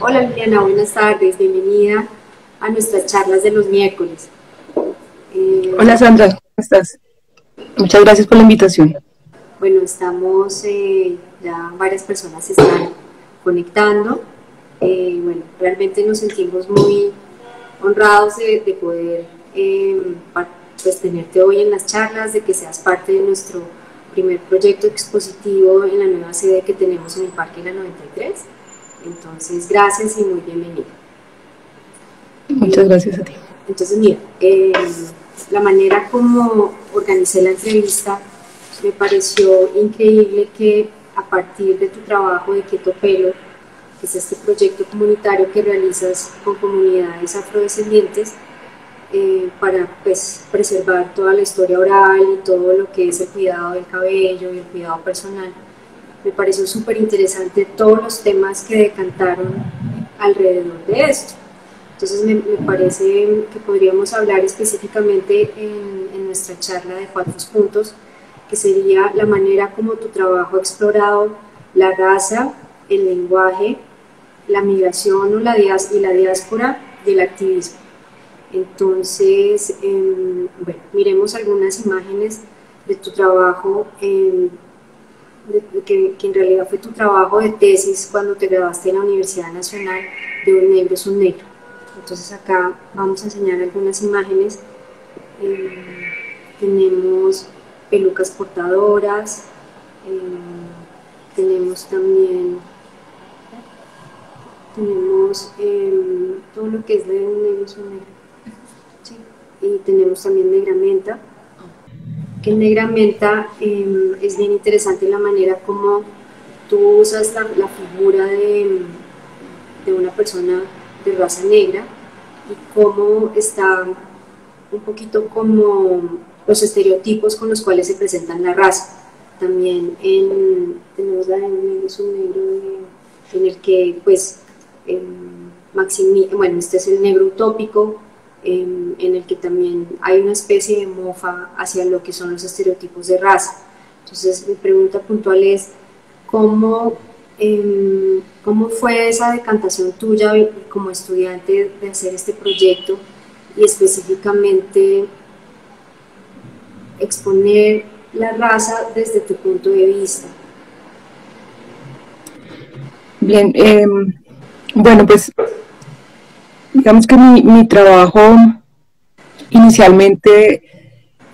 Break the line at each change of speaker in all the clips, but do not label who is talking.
Hola Liliana, buenas tardes, bienvenida a nuestras charlas de los miércoles.
Eh, Hola Sandra, ¿cómo estás? Muchas gracias por la invitación.
Bueno, estamos, eh, ya varias personas se están conectando. Eh, bueno, realmente nos sentimos muy honrados de, de poder pues, tenerte hoy en las charlas, de que seas parte de nuestro primer proyecto expositivo en la nueva sede que tenemos en el Parque La 93. Entonces, gracias y muy bienvenida.
Muchas gracias a ti.
Entonces, mira, eh, la manera como organicé la entrevista me pareció increíble que a partir de tu trabajo de Quieto Pelo, que es este proyecto comunitario que realizas con comunidades afrodescendientes, eh, para pues, preservar toda la historia oral y todo lo que es el cuidado del cabello y el cuidado personal. Me pareció súper interesante todos los temas que decantaron alrededor de esto. Entonces me, parece que podríamos hablar específicamente en, en nuestra charla de cuatro puntos, que sería la manera como tu trabajo ha explorado la raza, el lenguaje, la migración o la y la diáspora del activismo. Entonces, em, bueno, miremos algunas imágenes de tu trabajo, que, en realidad fue tu trabajo de tesis cuando te graduaste en la Universidad Nacional de Un Negro es un Negro. Entonces acá vamos a enseñar algunas imágenes. Em, tenemos pelucas portadoras, em, tenemos también tenemos todo lo que es de un negro negro y tenemos también negra Que negra menta em, es bien interesante la manera como tú usas la, figura de, de, una persona de raza negra y cómo está un poquito como los estereotipos con los cuales se presentan la raza. También en, tenemos la de negro, negro en el que pues eh, bueno, este es el negro utópico, en, el que también hay una especie de mofa hacia lo que son los estereotipos de raza. Entonces mi pregunta puntual es, ¿cómo, em, ¿cómo fue esa decantación tuya como estudiante de hacer este proyecto y específicamente exponer la raza desde tu punto de vista?
Bien, em, bueno, pues digamos que mi, trabajo inicialmente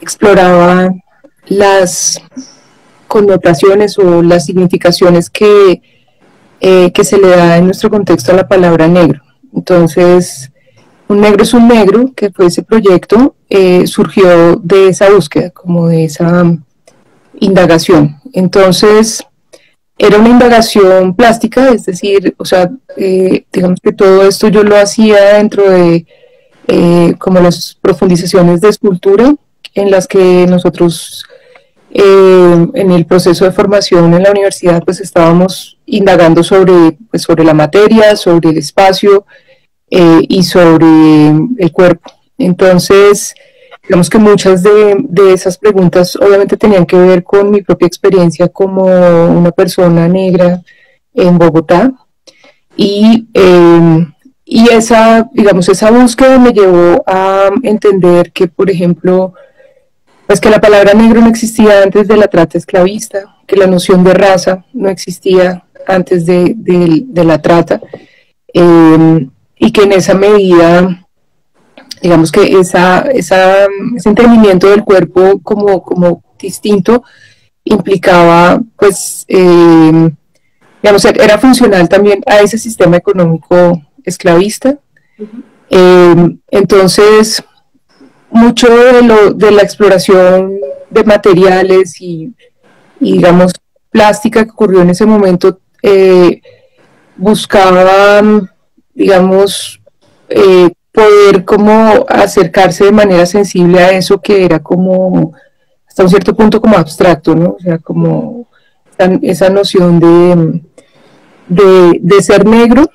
exploraba las connotaciones o las significaciones que, eh, que se le da en nuestro contexto a la palabra negro. Entonces, Un negro es un negro, que fue ese proyecto, eh, surgió de esa búsqueda, como de esa indagación. Entonces, era una indagación plástica, es decir, o sea, eh, digamos que todo esto yo lo hacía dentro de eh, como las profundizaciones de escultura en las que nosotros eh, en el proceso de formación en la universidad pues estábamos indagando sobre, pues, sobre la materia, sobre el espacio y sobre el cuerpo. Entonces, digamos que muchas de, esas preguntas obviamente tenían que ver con mi propia experiencia como una persona negra en Bogotá. Y, em, y esa, digamos, esa búsqueda me llevó a entender que, por ejemplo, pues que la palabra negro no existía antes de la trata esclavista, que la noción de raza no existía antes de, la trata, em, y que en esa medida digamos que esa, esa, ese entendimiento del cuerpo como, como distinto implicaba, pues, eh, digamos, era funcional también a ese sistema económico esclavista. Eh, entonces, mucho de, lo, de la exploración de materiales y, digamos, plástica que ocurrió en ese momento eh, buscaba, digamos, eh, poder como acercarse de manera sensible a eso que era como hasta un cierto punto como abstracto, ¿no? O sea, como esa noción de, de, ser negro,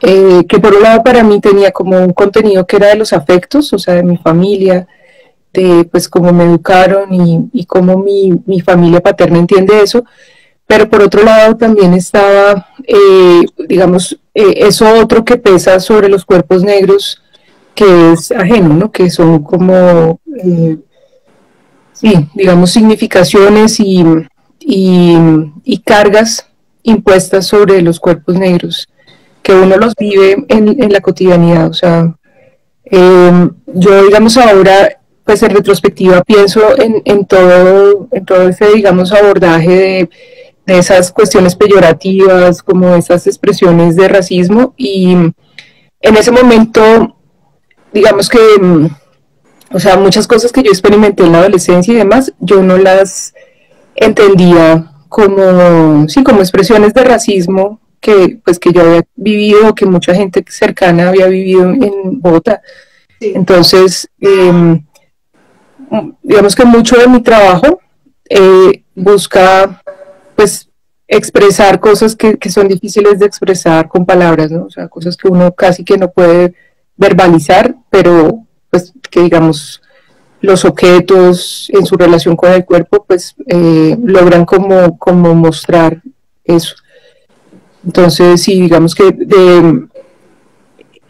eh, que por un lado para mí tenía como un contenido que era de los afectos, o sea, de mi familia, de pues cómo me educaron y, y cómo mi, mi familia paterna entiende eso, pero por otro lado también estaba, eh, digamos, eh, eso otro que pesa sobre los cuerpos negros, que es ajeno, ¿no? que son como, eh, sí, digamos, significaciones y, y, cargas impuestas sobre los cuerpos negros, que uno los vive en, en la cotidianidad. O sea, yo, digamos, ahora pues en retrospectiva pienso en, en, todo, en todo ese, digamos, abordaje de de esas cuestiones peyorativas, como esas expresiones de racismo. Y en ese momento, digamos que, mm, o sea, muchas cosas que yo experimenté en la adolescencia y demás, yo no las entendía como, sí, como expresiones de racismo que, pues, que yo había vivido, que mucha gente cercana había vivido en Bogotá. Entonces, em, digamos que mucho de mi trabajo eh, busca pues expresar cosas que, son difíciles de expresar con palabras, ¿no? O sea, cosas que uno casi que no puede verbalizar, pero pues que digamos los objetos en su relación con el cuerpo pues eh, logran como, como mostrar eso. Entonces, sí, digamos que de,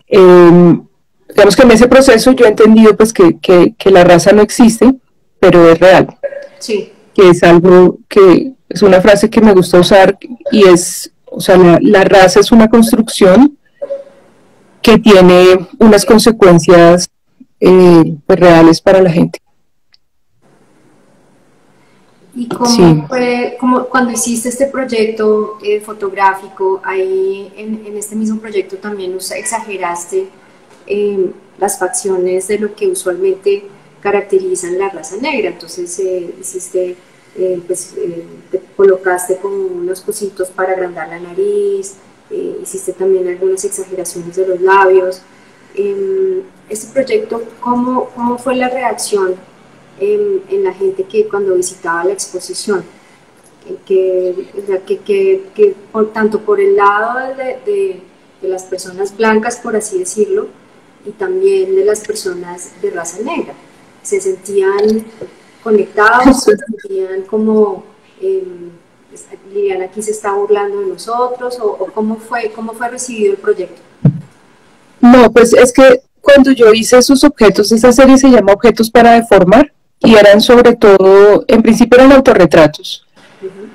em, digamos que en ese proceso yo he entendido pues que, que la raza no existe, pero es real.
Sí.
Que es algo que es una frase que me gusta usar y es, o sea, la, raza es una construcción que tiene unas consecuencias eh, pues, reales para la gente.
¿Y cómo fue, cuando hiciste este proyecto eh, fotográfico, ahí en, este mismo proyecto también exageraste eh, las facciones de lo que usualmente caracterizan la raza negra? Entonces hiciste eh, pues eh, te colocaste con unos cositos para agrandar la nariz, eh, hiciste también algunas exageraciones de los labios. Em, este proyecto, ¿cómo, ¿cómo, fue la reacción en, en, la gente que cuando visitaba la exposición? Que, que, que, que por, tanto por el lado de, de, de las personas blancas, por así decirlo, y también de las personas de raza negra. Se sentían conectados, se sentían como eh, Liliana aquí se está burlando de nosotros o, cómo fue cómo fue recibido el proyecto.
No, pues es que cuando yo hice esos objetos, esa serie se llama Objetos para deformar y eran sobre todo, en principio eran autorretratos.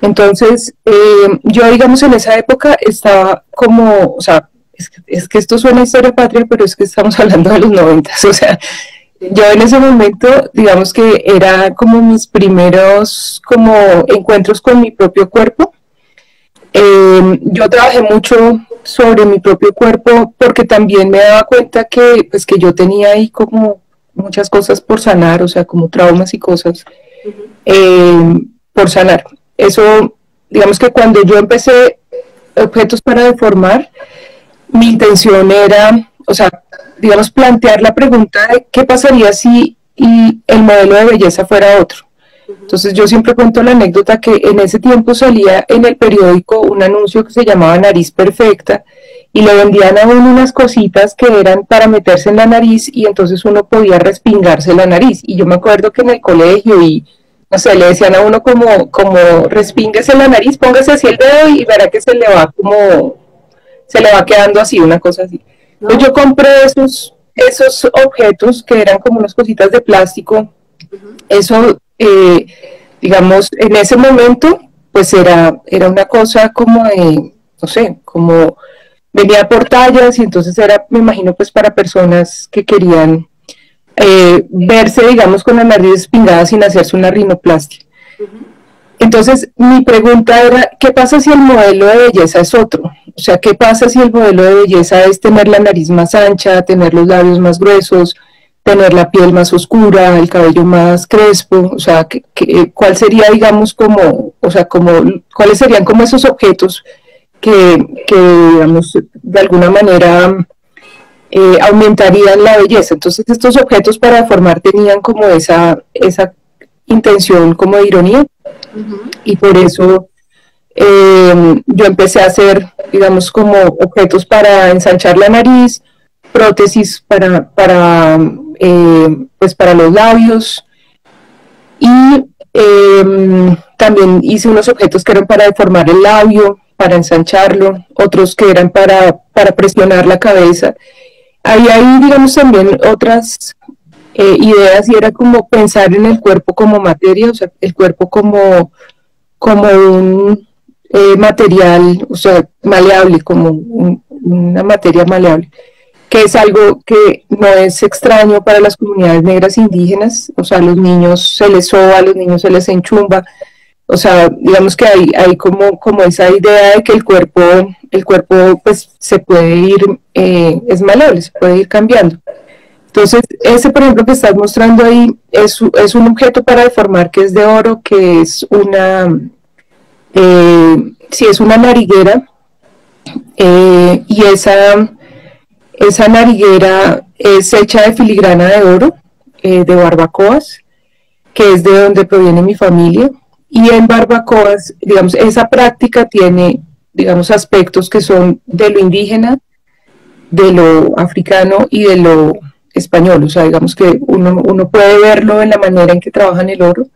Entonces, eh, yo digamos en esa época estaba como, o sea, es que, es que esto suena a historia patria, pero es que estamos hablando de los noventas, o sea, yo en ese momento, digamos que era como mis primeros como encuentros con mi propio cuerpo. Eh, yo trabajé mucho sobre mi propio cuerpo porque también me daba cuenta que pues que yo tenía ahí como muchas cosas por sanar, o sea, como traumas y cosas eh, por sanar. Eso, digamos que cuando yo empecé objetos para deformar, mi intención era, o sea, digamos, plantear la pregunta de qué pasaría si y el modelo de belleza fuera otro. Entonces yo siempre cuento la anécdota que en ese tiempo salía en el periódico un anuncio que se llamaba Nariz Perfecta y le vendían a uno unas cositas que eran para meterse en la nariz y entonces uno podía respingarse la nariz. Y yo me acuerdo que en el colegio y no sé, le decían a uno como, como respínguese la nariz, póngase así el dedo y verá que se le va como, se le va quedando así, una cosa así. Pues yo compré esos, esos objetos que eran como unas cositas de plástico. Eso, eh, digamos, en ese momento, pues era, era una cosa como de, no sé, como venía por tallas y entonces era, me imagino, pues para personas que querían eh, verse, digamos, con la nariz espingada sin hacerse una rinoplastia. Entonces, mi pregunta era, ¿qué pasa si el modelo de belleza es otro? O sea, ¿qué pasa si el modelo de belleza es tener la nariz más ancha, tener los labios más gruesos, tener la piel más oscura, el cabello más crespo? O sea, cuál sería, digamos, como, o sea, como, cuáles serían como esos objetos que, digamos, de alguna manera eh, aumentarían la belleza? Entonces, estos objetos para formar tenían como esa, esa intención como de ironía y por eso eh, yo empecé a hacer, digamos, como objetos para ensanchar la nariz, prótesis para, para, eh, pues para los labios y em, también hice unos objetos que eran para deformar el labio, para ensancharlo, otros que eran para, para presionar la cabeza. Ahí hay, digamos, también otras eh, ideas y era como pensar en el cuerpo como materia, o sea, el cuerpo como, como un eh, material, o sea, maleable, como una materia maleable, que es algo que no es extraño para las comunidades negras indígenas, o sea, a los niños se les soba, a los niños se les enchumba, o sea, digamos que hay, hay como, como esa idea de que el cuerpo, el cuerpo pues se puede ir, eh, es maleable, se puede ir cambiando. Entonces, ese, por ejemplo, que estás mostrando ahí es, es un objeto para deformar que es de oro, que es una, eh, sí, es una nariguera, eh, y esa, esa nariguera es hecha de filigrana de oro, de barbacoas, que es de donde proviene mi familia. Y en barbacoas, digamos, esa práctica tiene, digamos, aspectos que son de lo indígena, de lo africano y de lo español. O sea, digamos que uno, uno puede verlo en la manera en que trabajan el oro.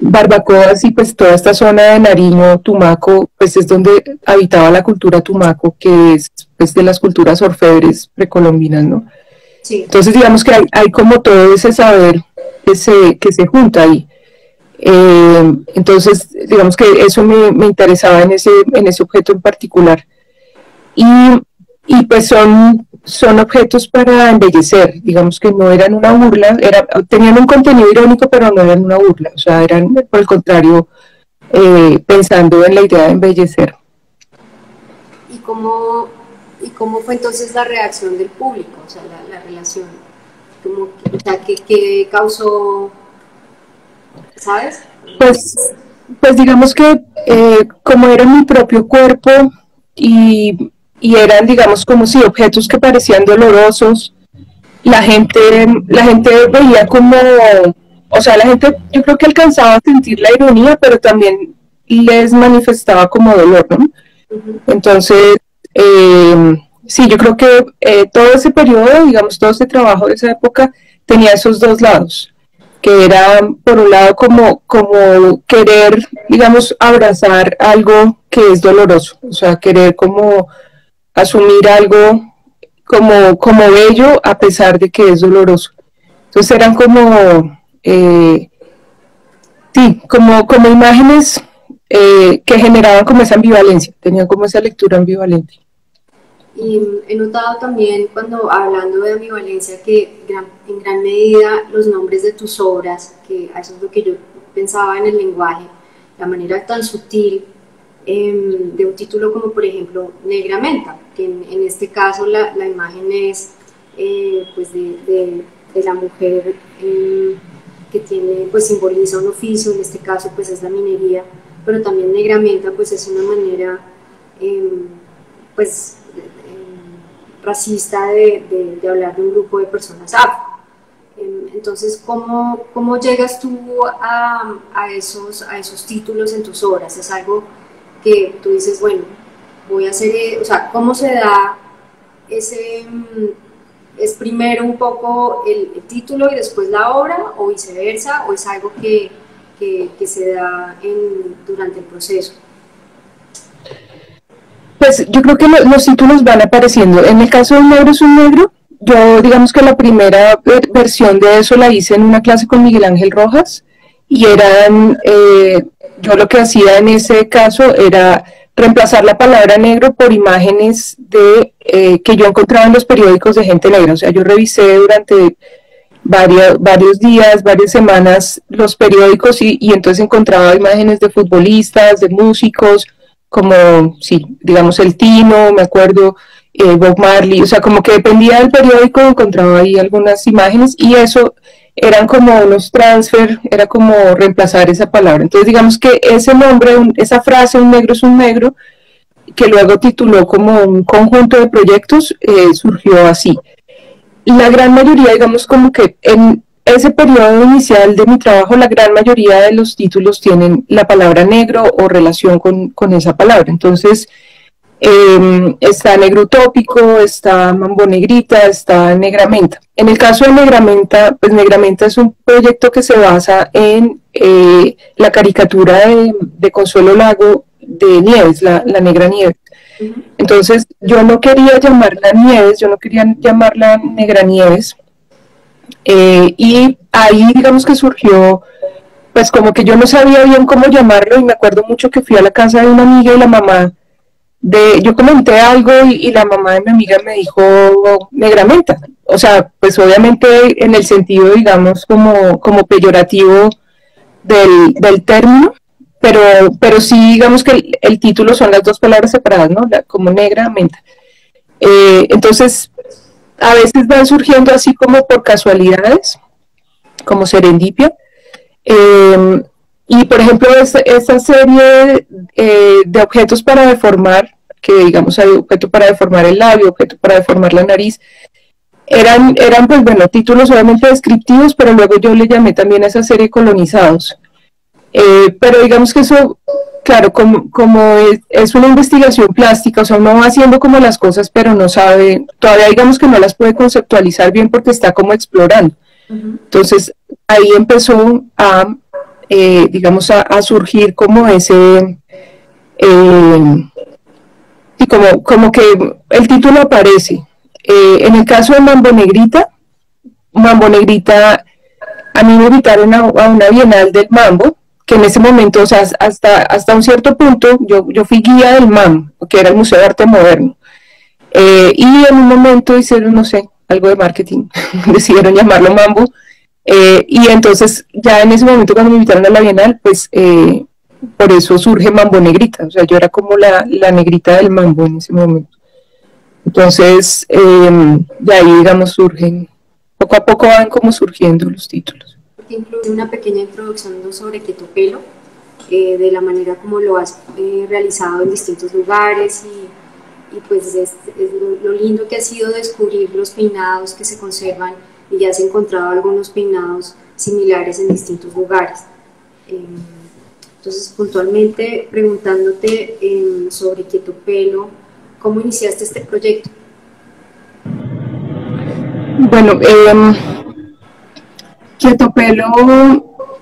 Barbacoas y pues toda esta zona de Nariño, Tumaco, pues es donde habitaba la cultura Tumaco, que es pues de las culturas orfebres precolombinas, ¿no? Sí. Entonces digamos que hay, hay como todo ese saber que se, que se junta ahí. Eh, entonces, digamos que eso me, me, interesaba en ese, en ese objeto en particular. Y, y, pues son, son objetos para embellecer, digamos que no eran una burla, era, tenían un contenido irónico, pero no eran una burla, o sea, eran por el contrario, eh, pensando en la idea de embellecer.
¿Y cómo, ¿Y cómo fue entonces la reacción del público, o sea, la, la relación? Como, o sea, ¿qué, ¿qué causó ¿sabes?
Pues, pues digamos que eh, como era mi propio cuerpo y, eran, digamos, como si objetos que parecían dolorosos, la gente, la gente veía como, o sea, la gente yo creo que alcanzaba a sentir la ironía, pero también les manifestaba como dolor, ¿no? Entonces, eh, sí, yo creo que eh, todo ese periodo, digamos, todo ese trabajo de esa época tenía esos dos lados que era por un lado como, como querer, digamos, abrazar algo que es doloroso, o sea, querer como asumir algo como, como bello a pesar de que es doloroso. Entonces eran como, eh, sí, como, como imágenes eh, que generaban como esa ambivalencia, tenían como esa lectura ambivalente.
Y he notado también cuando hablando de ambivalencia que en gran medida los nombres de tus obras, que eso es lo que yo pensaba en el lenguaje, la manera tan sutil em, de un título como por ejemplo Negra Menta, que en, este caso la, la imagen es eh, pues de, la mujer em, que tiene, pues simboliza un oficio, en este caso pues es la minería, pero también Negra Menta pues es una manera em, pues racista de, hablar de un grupo de personas afro. Entonces, ¿cómo, cómo llegas tú a, a, esos, a esos títulos en tus obras? ¿Es algo que tú dices, bueno, voy a hacer, eh, o sea, cómo se da ese, mm, es primero un poco el, título y después la obra, o viceversa, o es algo que, que, se da en, durante el proceso?
Pues yo creo que los títulos van apareciendo. En el caso de Un negro es un negro, yo digamos que la primera versión de eso la hice en una clase con Miguel Ángel Rojas y eran, eh, yo lo que hacía en ese caso era reemplazar la palabra negro por imágenes de eh, que yo encontraba en los periódicos de gente negra. O sea, yo revisé durante varios, varios días, varias semanas los periódicos y, y entonces encontraba imágenes de futbolistas, de músicos, como, sí, digamos el Tino, me acuerdo, eh, Bob Marley, o sea, como que dependía del periódico, encontraba ahí algunas imágenes y eso eran como unos transfer, era como reemplazar esa palabra. Entonces, digamos que ese nombre, esa frase, un negro es un negro, que luego tituló como un conjunto de proyectos, eh, surgió así. La gran mayoría, digamos, como que en, ese periodo inicial de mi trabajo, la gran mayoría de los títulos tienen la palabra negro o relación con, esa palabra. Entonces, Em, está Negro Utópico, está Mambo Negrita, está Negramenta. En el caso de Negramenta, pues Negramenta es un proyecto que se basa en eh, la caricatura de, Consuelo Lago de Nieves, la, Negra Nieves. Entonces, yo no quería llamarla Nieves, yo no quería llamarla Negra Nieves. Eh, y ahí, digamos que surgió, pues como que yo no sabía bien cómo llamarlo y me acuerdo mucho que fui a la casa de una amiga y la mamá de, yo comenté algo y, la mamá de mi amiga me dijo negramente, o sea, pues obviamente en el sentido, digamos, como, como peyorativo del, del término, pero, pero sí, digamos que el, título son las dos palabras separadas, ¿no? como negra, menta. Eh, entonces, a veces van surgiendo así como por casualidades, como serendipia. Eh, y por ejemplo, esta, serie eh, de objetos para deformar, que digamos hay objeto para deformar el labio, objeto para deformar la nariz, eran, eran pues bueno, títulos solamente descriptivos, pero luego yo le llamé también a esa serie colonizados. Eh, pero digamos que eso, claro, como, como es, una investigación plástica, o sea, uno va haciendo como las cosas, pero no sabe, todavía digamos que no las puede conceptualizar bien porque está como explorando. Entonces, ahí empezó a eh, digamos, a, surgir como ese, eh, y como, como que el título aparece. Eh, en el caso de Mambo Negrita, Mambo Negrita, a mí me invitaron a, una bienal del Mambo, que en ese momento, o sea, hasta, hasta un cierto punto, yo, yo fui guía del MAM, que era el Museo de Arte Moderno. y en un momento hicieron, no sé, algo de marketing, decidieron llamarlo Mambo, eh, y entonces, ya en ese momento cuando me invitaron a la Bienal, pues eh, por eso surge Mambo Negrita, o sea, yo era como la, la negrita del mambo en ese momento. Entonces, em, de ahí, digamos, surgen, poco a poco van como surgiendo los títulos.
Incluye una pequeña introducción sobre Keto Pelo, eh, de la manera como lo has realizado en distintos lugares y, y pues es, lo, lo lindo que ha sido descubrir los peinados que se conservan y ya has encontrado algunos peinados similares en distintos lugares. Eh, entonces, puntualmente preguntándote eh, sobre Quieto Pelo, ¿cómo iniciaste este proyecto?
Bueno, eh, Quieto Pelo,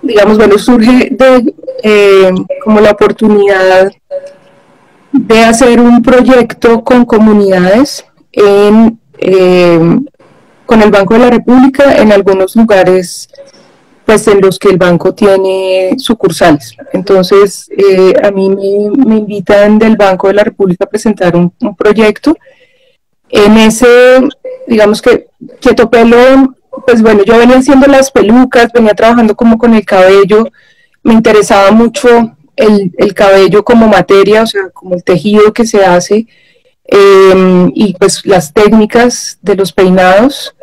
digamos, bueno, surge de eh, como la oportunidad de hacer un proyecto con comunidades en con el Banco de la República en algunos lugares pues en los que el banco tiene sucursales. Entonces, eh, a mí me, invitan del Banco de la República a presentar un, proyecto. En ese, digamos que Quieto Pelo, pues bueno, yo venía haciendo las pelucas, venía trabajando como con el cabello, me interesaba mucho el, el cabello como materia, o sea, como el tejido que se hace, eh, y pues las técnicas de los peinados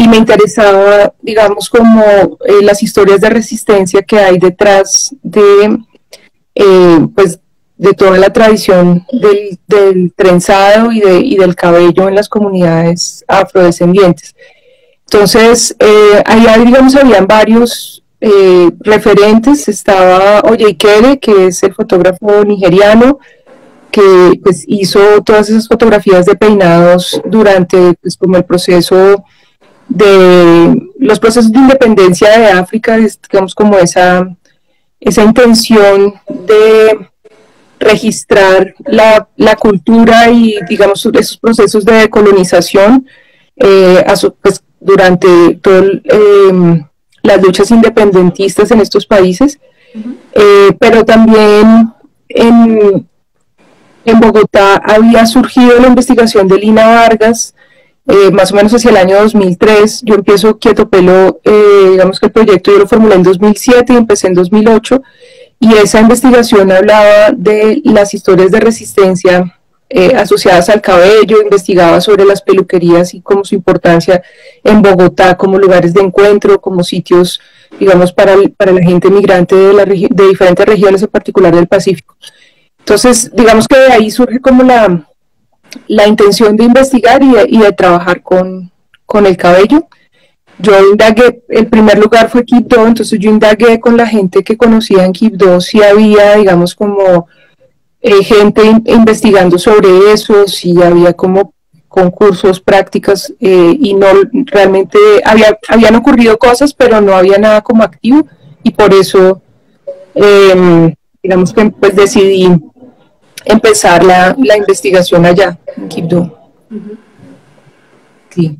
y me interesaba, digamos, como eh, las historias de resistencia que hay detrás de, eh, pues, de toda la tradición del, trenzado y, de, y, del cabello en las comunidades afrodescendientes. Entonces, eh, ahí, digamos, habían varios referentes. Estaba Oye Ikere, que es el fotógrafo nigeriano, que pues, hizo todas esas fotografías de peinados durante pues, como el proceso de los procesos de independencia de África, digamos como esa, esa intención de registrar la, la cultura y digamos esos procesos de colonización eh, pues, durante todas em, las luchas independentistas en estos países, eh, pero también en, en Bogotá había surgido la investigación de Lina Vargas, eh, más o menos hacia el año 2003. Yo empiezo Quieto Pelo, eh, digamos que el proyecto yo lo formulé en 2007 y empecé en 2008. Y esa investigación hablaba de las historias de resistencia eh, asociadas al cabello, investigaba sobre las peluquerías y como su importancia en Bogotá como lugares de encuentro, como sitios, digamos, para, para la gente migrante de, la de diferentes regiones, en particular del Pacífico. Entonces, digamos que de ahí surge como la, la intención de investigar y de, trabajar con, el cabello. Yo indagué, el primer lugar fue Quibdó, entonces yo indagué con la gente que conocía en Quibdó si había, digamos, como eh, gente investigando sobre eso, si había como concursos, prácticas, eh, y no realmente había, habían ocurrido cosas, pero no había nada como activo, y por eso, em, digamos que pues decidí empezar la, la investigación allá, en Quibdó. Sí.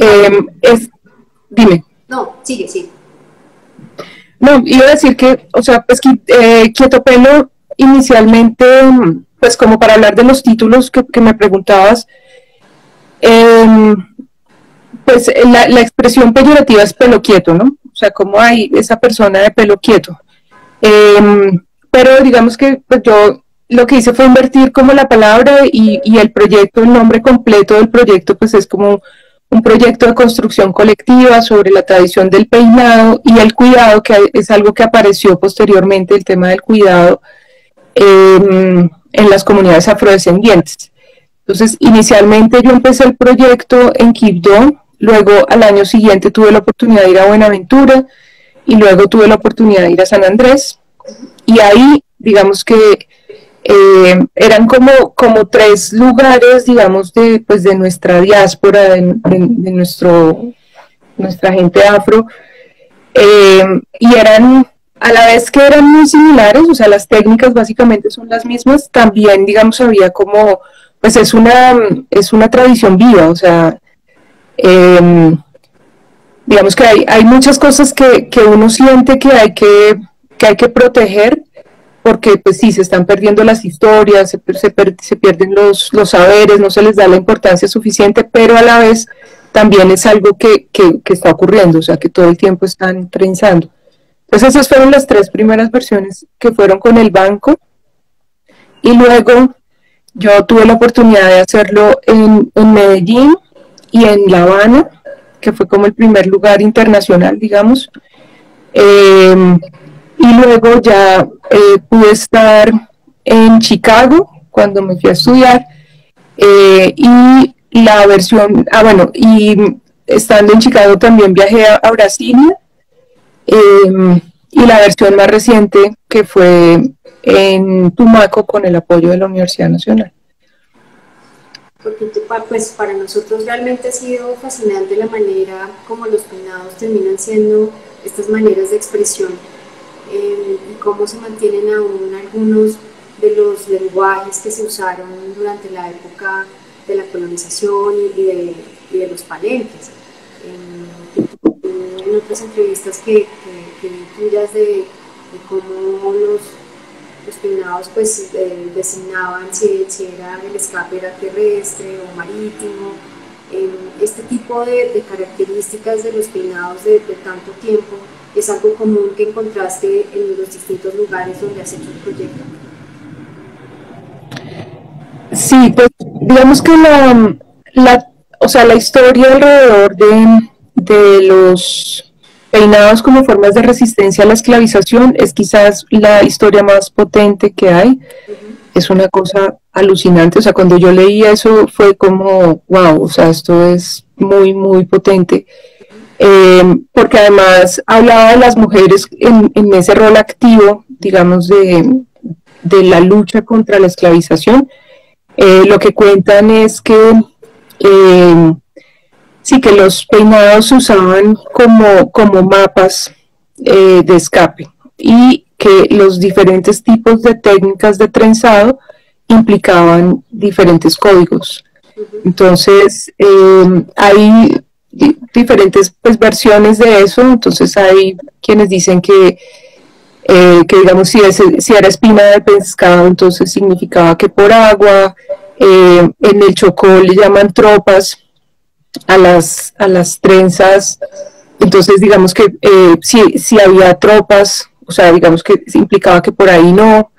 Em,
es, dime.
No, sigue, sigue.
No, iba a decir que, o sea, pues eh, Quieto Pelo inicialmente, pues como para hablar de los títulos que, me preguntabas, em, pues la, la, expresión peyorativa es pelo quieto, ¿no? O sea, como hay esa persona de pelo quieto. Em, pero digamos que pues yo lo que hice fue invertir como la palabra y, el proyecto, el nombre completo del proyecto, pues es como un proyecto de construcción colectiva sobre la tradición del peinado y el cuidado, que es algo que apareció posteriormente, el tema del cuidado em, en las comunidades afrodescendientes. Entonces, inicialmente yo empecé el proyecto en Quibdó, luego al año siguiente tuve la oportunidad de ir a Buenaventura y luego tuve la oportunidad de ir a San Andrés. Y ahí, digamos que eh, eran como, como tres lugares, digamos, de, pues de nuestra diáspora, de, nuestro, nuestra gente afro, eh, y eran, a la vez que eran muy similares, o sea, las técnicas básicamente son las mismas, también, digamos, había como, pues es una, es una tradición viva, o sea, em, digamos que hay, hay muchas cosas que, que uno siente que hay que, que hay que proteger, porque pues sí, se están perdiendo las historias, se, se, pierden los, los, saberes, no se les da la importancia suficiente, pero a la vez también es algo que, que, está ocurriendo, o sea, que todo el tiempo están trenzando. Entonces esas fueron las tres primeras versiones que fueron con el banco y luego yo tuve la oportunidad de hacerlo en, en Medellín y en La Habana, que fue como el primer lugar internacional, digamos. Eh, y luego ya eh, pude estar en Chicago cuando me fui a estudiar eh, y la versión, ah bueno, y estando en Chicago también viajé a, Brasil em, y la versión más reciente que fue en Tumaco con el apoyo de la Universidad Nacional.
Porque pues para nosotros realmente ha sido fascinante la manera como los peinados terminan siendo estas maneras de expresión eh, y cómo se mantienen aún algunos de los lenguajes que se usaron durante la época de la colonización y, de, los palenques. En, otras entrevistas que, que, tuyas de, cómo los, los peinados pues, eh, designaban si, era el escape era terrestre o marítimo, este tipo de, características de los peinados de tanto tiempo es algo común que encontraste en los distintos lugares donde has hecho el proyecto.
Sí, pues digamos que la, la, o sea, la historia alrededor de, de los peinados como formas de resistencia a la esclavización es quizás la historia más potente que hay. Es una cosa alucinante, o sea, cuando yo leía eso fue como, wow, o sea, esto es muy, muy potente. Eh, porque además hablaba de las mujeres en, ese rol activo, digamos, de, la lucha contra la esclavización. Eh, lo que cuentan es que eh, sí que los peinados se usaban como, como mapas de escape y que los diferentes tipos de técnicas de trenzado implicaban diferentes códigos. Entonces, hay diferentes pues, versiones de eso, entonces hay quienes dicen que, eh, que digamos, si, si era espina de pescado, entonces significaba que por agua, eh, en el Chocó le llaman tropas a las, a las trenzas, entonces digamos que eh, si, si había tropas, o sea, digamos que implicaba que por ahí no,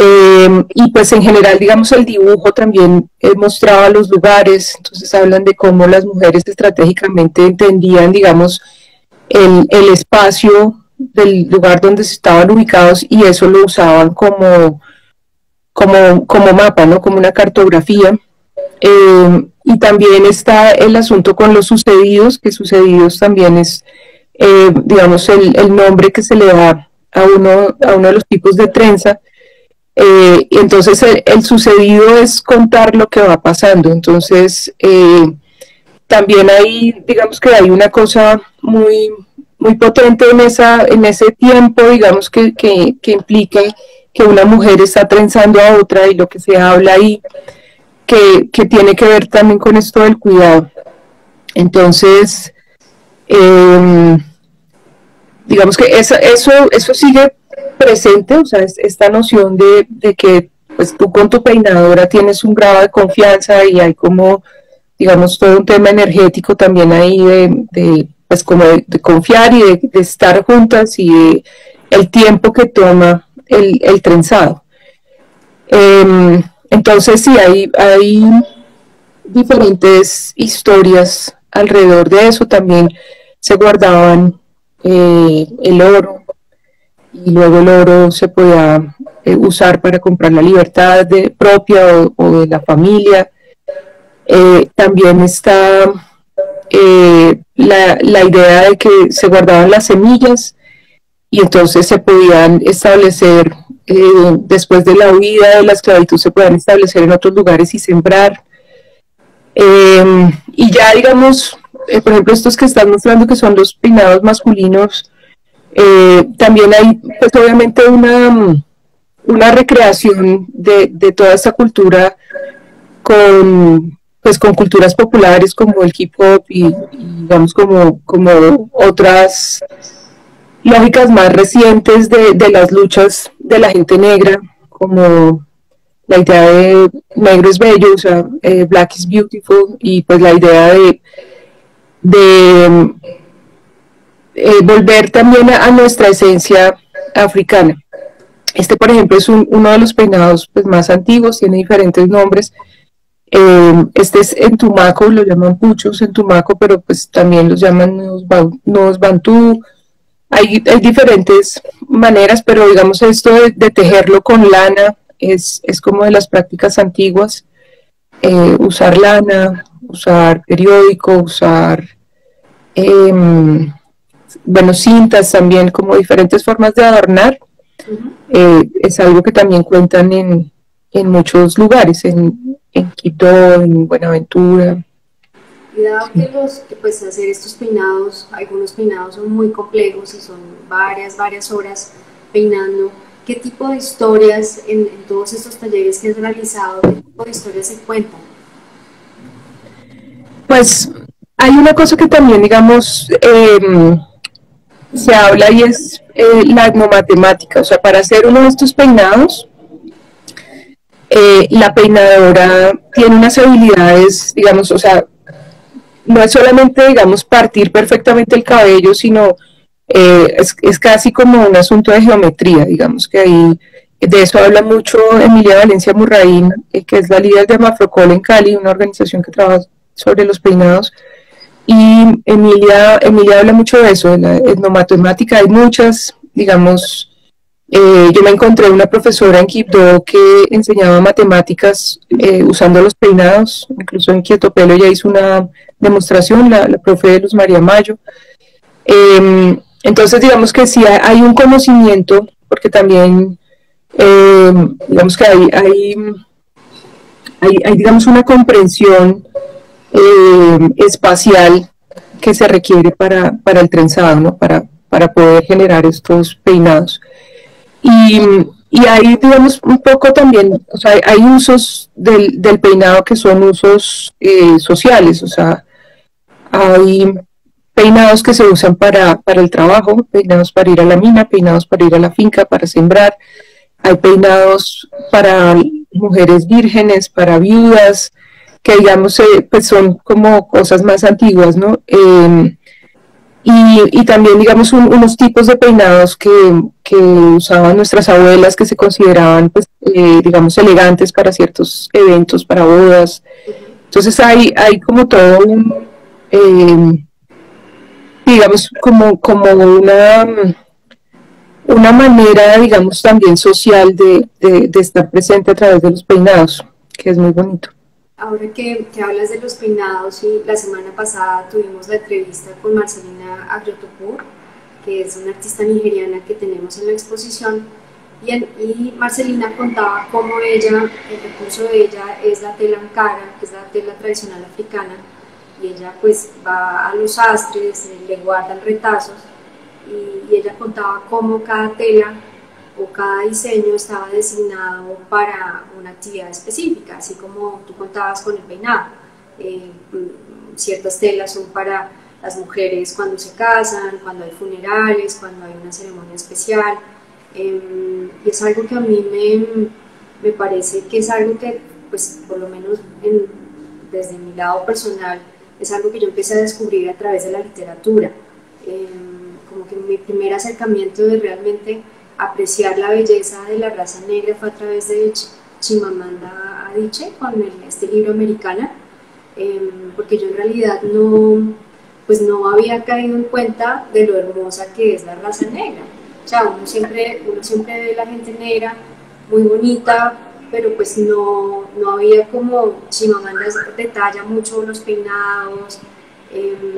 Em, y pues en general, digamos, el dibujo también eh, mostraba los lugares, entonces hablan de cómo las mujeres estratégicamente entendían, digamos, el, el espacio del lugar donde estaban ubicados y eso lo usaban como, como, como mapa, ¿no? Como una cartografía. Em, y también está el asunto con los sucedidos, que sucedidos también es, eh, digamos, el, el nombre que se le da a, uno, a uno de los tipos de trenza. Eh, entonces el, sucedido es contar lo que va pasando. Entonces, eh, también hay, digamos que hay una cosa muy, muy potente en, esa, en ese tiempo, digamos que, que, que implica que una mujer está trenzando a otra y lo que se habla ahí, que, tiene que ver también con esto del cuidado. Entonces, em, digamos que eso, eso, sigue presente, o sea, esta noción de, que pues tú con tu peinadora tienes un grado de confianza y hay como, digamos, todo un tema energético también ahí de, pues como de, confiar y de, estar juntas y el tiempo que toma el, el trenzado. Em, entonces sí, hay, diferentes historias alrededor de eso. También se guardaban eh, el oro y luego el oro se podía eh, usar para comprar la libertad de, propia o, de la familia. Eh, también está la, la, idea de que se guardaban las semillas y entonces se podían establecer, después de la huida de la esclavitud, se podían establecer en otros lugares y sembrar. y ya, digamos, eh, por ejemplo, estos que están mostrando que son los peinados masculinos, eh, también hay, pues obviamente, una, una recreación de, de toda esta cultura con, pues, con culturas populares como el hip hop y, digamos, como, como otras lógicas más recientes de, de las luchas de la gente negra, como la idea de negro es bello, o sea, eh, black is beautiful, y pues la idea de de eh, volver también a, nuestra esencia africana. Este, por ejemplo, es uno de los peinados pues, más antiguos, tiene diferentes nombres. Eh, este es en Tumaco, lo llaman puchos en Tumaco, pero pues también los llaman nuevos bantú. Hay, hay, diferentes maneras, pero digamos esto de, tejerlo con lana es, es, como de las prácticas antiguas. Eh, usar lana, usar periódico, usar, em, bueno, cintas también, como diferentes formas de adornar. Eh, es algo que también cuentan en, en muchos lugares, en, en, Quito, en Buenaventura.
Dado que los, pues hacer estos peinados, algunos peinados son muy complejos y son varias, varias horas peinando, ¿qué tipo de historias en, en todos estos talleres que has realizado, qué tipo de historias se cuentan?
Pues hay una cosa que también, digamos, em, se habla y es eh, la etnomatemática. O sea, para hacer uno de estos peinados, eh, la peinadora tiene unas habilidades, digamos, o sea, no es solamente, digamos, partir perfectamente el cabello, sino eh, es, es, casi como un asunto de geometría, digamos, que ahí, de eso habla mucho Emilia Valencia Murraín, que es la líder de Mafrocol en Cali, una organización que trabaja sobre los peinados. Y Emilia, Emilia habla mucho de eso, de la etnomatemática. Hay muchas, digamos, eh, yo me encontré una profesora en Quibdó que enseñaba matemáticas eh, usando los peinados, incluso en Quietopelo ya hizo una demostración, la, la profe de Luz María Mayo. Em, entonces, digamos que sí hay un conocimiento, porque también, em, digamos que hay, hay, hay, hay, digamos, una comprensión eh, espacial que se requiere para, para el trenzado, ¿no? para, para poder generar estos peinados. Y, y hay, digamos, un poco también, o sea, hay usos del, del peinado que son usos eh, sociales, o sea, hay peinados que se usan para, para el trabajo, peinados para ir a la mina, peinados para ir a la finca, para sembrar, hay peinados para mujeres vírgenes, para viudas, que digamos eh, pues son como cosas más antiguas, ¿no? Em, y, y, también digamos unos tipos de peinados que, que, usaban nuestras abuelas que se consideraban pues eh, digamos elegantes para ciertos eventos, para bodas. Entonces hay, hay como todo un, em, digamos como, como una una manera, digamos, también social de, de, de estar presente a través de los peinados, que es muy bonito.
Ahora que, que, hablas de los peinados y la semana pasada tuvimos la entrevista con Marcelina Agrotopur, que es una artista nigeriana que tenemos en la exposición. Y, y Marcelina contaba cómo ella, el recurso de ella es la tela ankara, que es la tela tradicional africana, y ella pues va a los astres, le guardan retazos, y, y ella contaba cómo cada tela o cada diseño estaba designado para una actividad específica, así como tú contabas con el peinado. Eh, ciertas telas son para las mujeres cuando se casan, cuando hay funerales, cuando hay una ceremonia especial. Em, y es algo que a mí me, me, parece que es algo que, pues por lo menos desde mi lado personal, es algo que yo empecé a descubrir a través de la literatura. Em, como que mi primer acercamiento de realmente apreciar la belleza de la raza negra fue a través de Chimamanda Adichie con este libro americana, em, porque yo en realidad no, pues no había caído en cuenta de lo hermosa que es la raza negra. O sea, uno siempre, uno siempre ve la gente negra muy bonita, pero pues no, no había como, Chimamanda detalla mucho los peinados, em,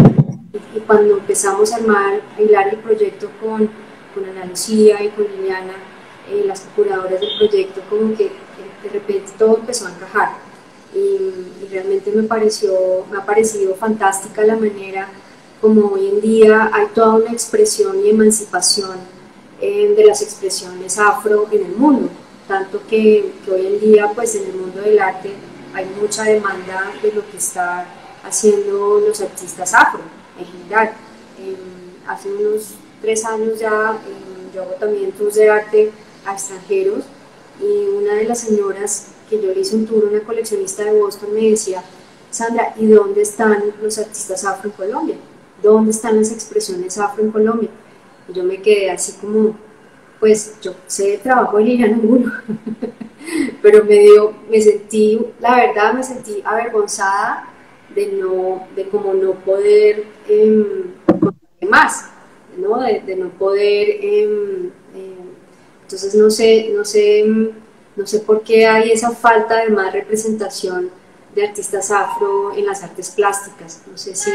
y, y cuando empezamos a armar, a hilar el proyecto con con Ana Lucía y con Liliana, eh, las curadoras del proyecto, como que de repente todo empezó a encajar. Y, realmente me, pareció, me ha parecido fantástica la manera como hoy en día hay toda una expresión y emancipación eh, de las expresiones afro en el mundo, tanto que, que, hoy en día pues en el mundo del arte hay mucha demanda de lo que están haciendo los artistas afro en general. hace unos tres años ya yo hago también tours de arte a extranjeros y una de las señoras que yo le hice un tour, una coleccionista de Boston, me decía, Sandra, ¿y dónde están los artistas afro en Colombia? ¿Dónde están las expresiones afro en Colombia? Y yo me quedé así como, pues yo sé de trabajo de Liliana ninguno, pero me dio, me sentí, la verdad me sentí avergonzada de no, de como no poder eh, más. De, no poder, em, em, entonces no sé, no sé, no sé por qué hay esa falta de más representación de artistas afro en las artes plásticas, no sé si,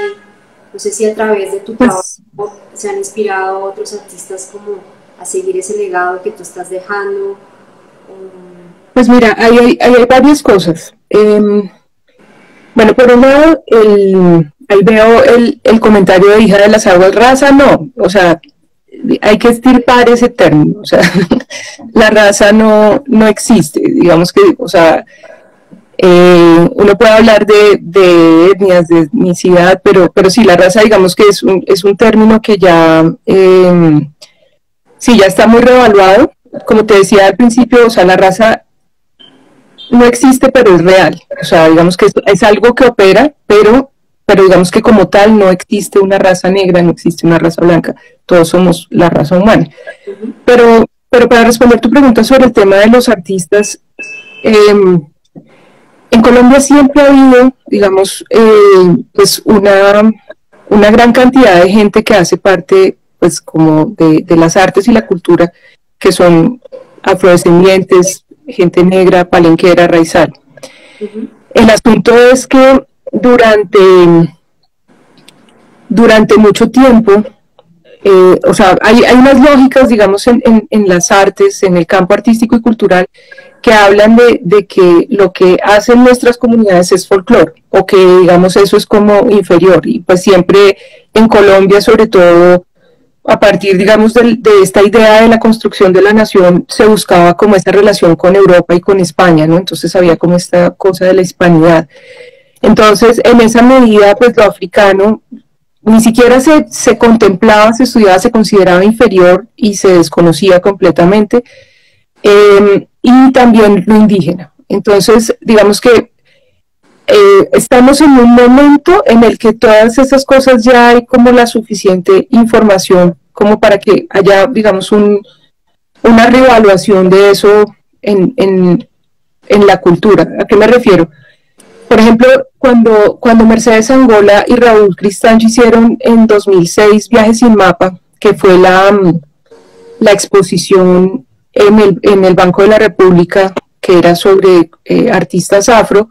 no sé si a través de tu pues trabajo se han inspirado otros artistas como a seguir ese legado que tú estás dejando.
Pues mira, hay, hay, varias cosas. Em, bueno, por un lado, el, ahí veo el, el, comentario de hija de las aguas raza, no, o sea, hay que estirpar ese término, o sea, la raza no, no existe, digamos que, o sea, eh, uno puede hablar de, de, etnias, de etnicidad, pero, pero sí, la raza digamos que es un, es un término que ya, eh, sí, ya está muy revaluado, como te decía al principio, o sea, la raza no existe, pero es real. O sea, digamos que es, algo que opera, pero, pero digamos que como tal no existe una raza negra, no existe una raza blanca. Todos somos la raza humana. Pero, pero para responder tu pregunta sobre el tema de los artistas, em, en Colombia siempre ha habido, digamos, eh, pues una, una gran cantidad de gente que hace parte, pues, como de, de las artes y la cultura, que son afrodescendientes, gente negra, palenquera, raizal. El asunto es que durante, durante mucho tiempo, eh, o sea, hay, hay, unas lógicas, digamos, en, en, las artes, en el campo artístico y cultural, que hablan de, de que lo que hacen nuestras comunidades es folclore, o que, digamos, eso es como inferior. Y pues siempre en Colombia, sobre todo, a partir, digamos, de, esta idea de la construcción de la nación, se buscaba como esta relación con Europa y con España, ¿no? Entonces había como esta cosa de la hispanidad. Entonces, en esa medida, pues lo africano ni siquiera se, se contemplaba, se estudiaba, se consideraba inferior y se desconocía completamente. Em, y también lo indígena. Entonces, digamos que eh, estamos en un momento en el que todas esas cosas ya hay como la suficiente información como para que haya, digamos, un, una reevaluación de eso en, la cultura. ¿A qué me refiero? Por ejemplo, cuando, Mercedes Angola y Raúl Cristancho hicieron en 2006 Viajes sin Mapa, que fue la, exposición en el, en el Banco de la República, que era sobre eh, artistas afro,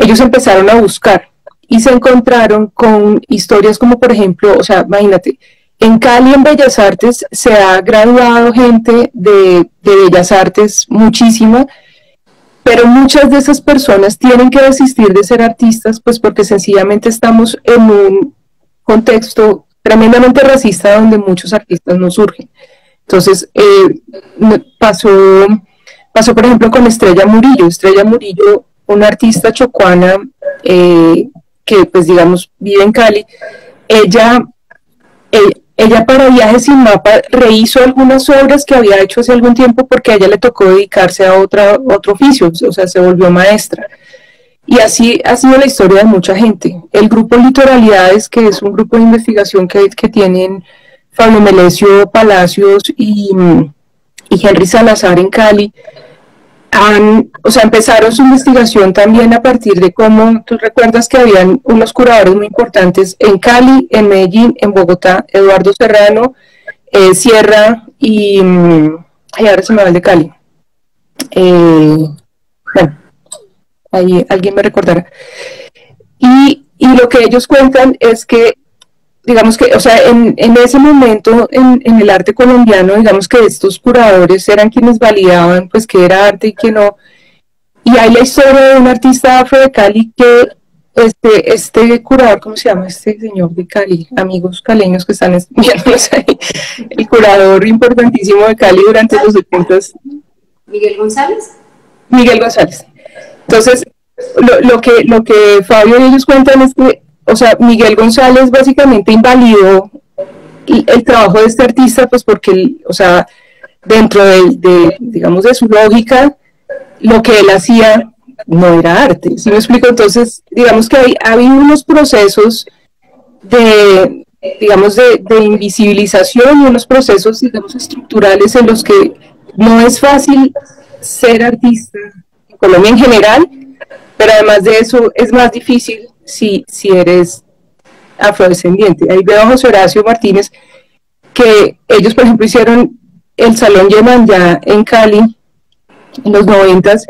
ellos empezaron a buscar y se encontraron con historias como, por ejemplo, o sea, imagínate, en Cali, en Bellas Artes, se ha graduado gente de, de Bellas Artes muchísima, pero muchas de esas personas tienen que desistir de ser artistas, pues porque sencillamente estamos en un contexto tremendamente racista donde muchos artistas no surgen. Entonces, eh, pasó, pasó, por ejemplo, con Estrella Murillo. Estrella Murillo, una artista chocuana eh, que, pues, digamos, vive en Cali. Ella, eh, ella para Viajes sin Mapa rehizo algunas obras que había hecho hace algún tiempo porque a ella le tocó dedicarse a otra, otro oficio, o sea, se volvió maestra. Y así ha sido la historia de mucha gente. El grupo Litoralidades, que es un grupo de investigación que, que tienen Fabio Melesio Palacios y, y Henry Salazar en Cali, o sea, empezaron su investigación también a partir de cómo, tú recuerdas que habían unos curadores muy importantes en Cali, en Medellín, en Bogotá, Eduardo Serrano, eh, Sierra y, ay, ahora se me va el de Cali. Eh, bueno, ahí alguien me recordará. Y, y lo que ellos cuentan es que digamos que, o sea, en, en ese momento en, en, el arte colombiano, digamos que estos curadores eran quienes validaban pues que era arte y que no. Y hay la historia de un artista afro de Cali que este, este curador, ¿cómo se llama este señor de Cali? Amigos caleños que están viéndonos ahí, el curador importantísimo de Cali durante los 70
Miguel González.
Miguel González. Entonces, lo, lo, que, lo que Fabio y ellos cuentan es que o sea, Miguel González básicamente invalidó el, trabajo de este artista, pues porque, o sea, dentro de, digamos, de su lógica, lo que él hacía no era arte. ¿Sí me explico? Entonces, digamos que hay, ha habido unos procesos de, digamos, de, de, invisibilización y unos procesos, digamos, estructurales en los que no es fácil ser artista en Colombia en general, pero además de eso es más difícil si, si eres afrodescendiente. Ahí veo a José Horacio Martínez que ellos, por ejemplo, hicieron el Salón Yeman ya en Cali en los noventas,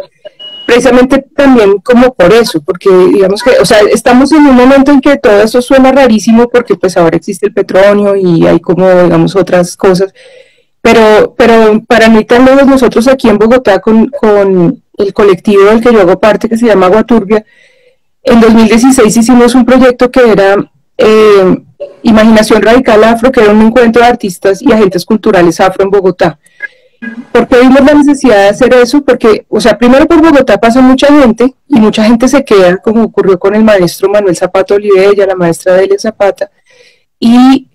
precisamente también como por eso, porque digamos que, o sea, estamos en un momento en que todo eso suena rarísimo porque pues ahora existe el petróleo y hay como, digamos, otras cosas, pero, pero para mí también nosotros aquí en Bogotá con, con el colectivo del que yo hago parte, que se llama Aguaturbia, en 2016 hicimos un proyecto que era eh, Imaginación Radical Afro, que era un encuentro de artistas y agentes culturales afro en Bogotá. ¿Por qué vimos la necesidad de hacer eso? Porque, o sea, primero por Bogotá pasa mucha gente y mucha gente se queda, como ocurrió con el maestro Manuel Zapato Olivella, la maestra Delia Zapata, y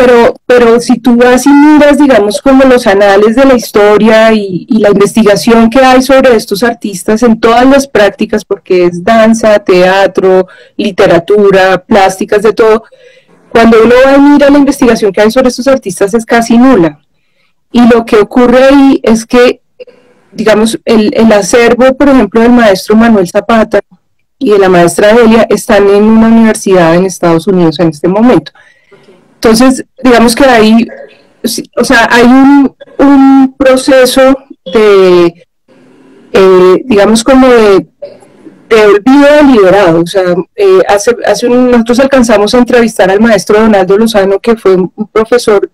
pero, pero si tú vas y miras, digamos, como los anales de la historia y, la investigación que hay sobre estos artistas en todas las prácticas, porque es danza, teatro, literatura, plásticas, de todo, cuando uno va y mira la investigación que hay sobre estos artistas es casi nula. Y lo que ocurre ahí es que, digamos, el, el acervo, por ejemplo, del maestro Manuel Zapata y de la maestra Delia están en una universidad en Estados Unidos en este momento. Entonces, digamos que hay, o sea, hay un, un proceso de, eh, digamos, como de, de, olvido deliberado. O sea, eh, hace, hace un, nosotros alcanzamos a entrevistar al maestro Donaldo Lozano, que fue un profesor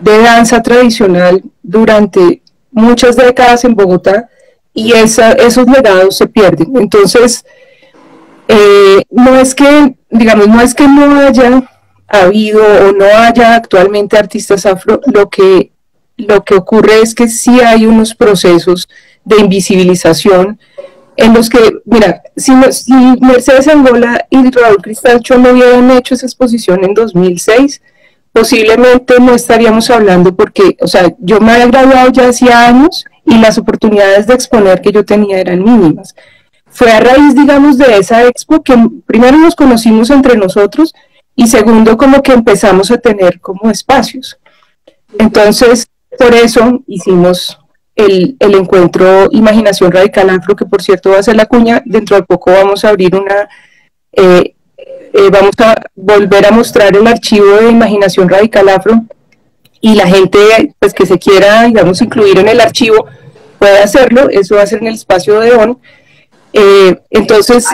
de danza tradicional durante muchas décadas en Bogotá, y esa, esos legados se pierden. Entonces, eh, no es que, digamos, no es que no haya ha habido o no haya actualmente artistas afro, lo que, lo que ocurre es que sí hay unos procesos de invisibilización en los que, mira, si, Mercedes Angola y Raúl Cristacho no hubieran hecho esa exposición en 2006, posiblemente no estaríamos hablando porque, o sea, yo me había graduado ya hacía años y las oportunidades de exponer que yo tenía eran mínimas. Fue a raíz, digamos, de esa expo que primero nos conocimos entre nosotros y segundo, como que empezamos a tener como espacios. Entonces, por eso hicimos el, encuentro Imaginación Radical Afro, que por cierto va a ser la cuña, dentro de poco vamos a abrir una, eh, eh, vamos a volver a mostrar el archivo de Imaginación Radical Afro y la gente pues que se quiera, digamos, incluir en el archivo puede hacerlo, eso va a ser en el espacio de ON. Eh, entonces,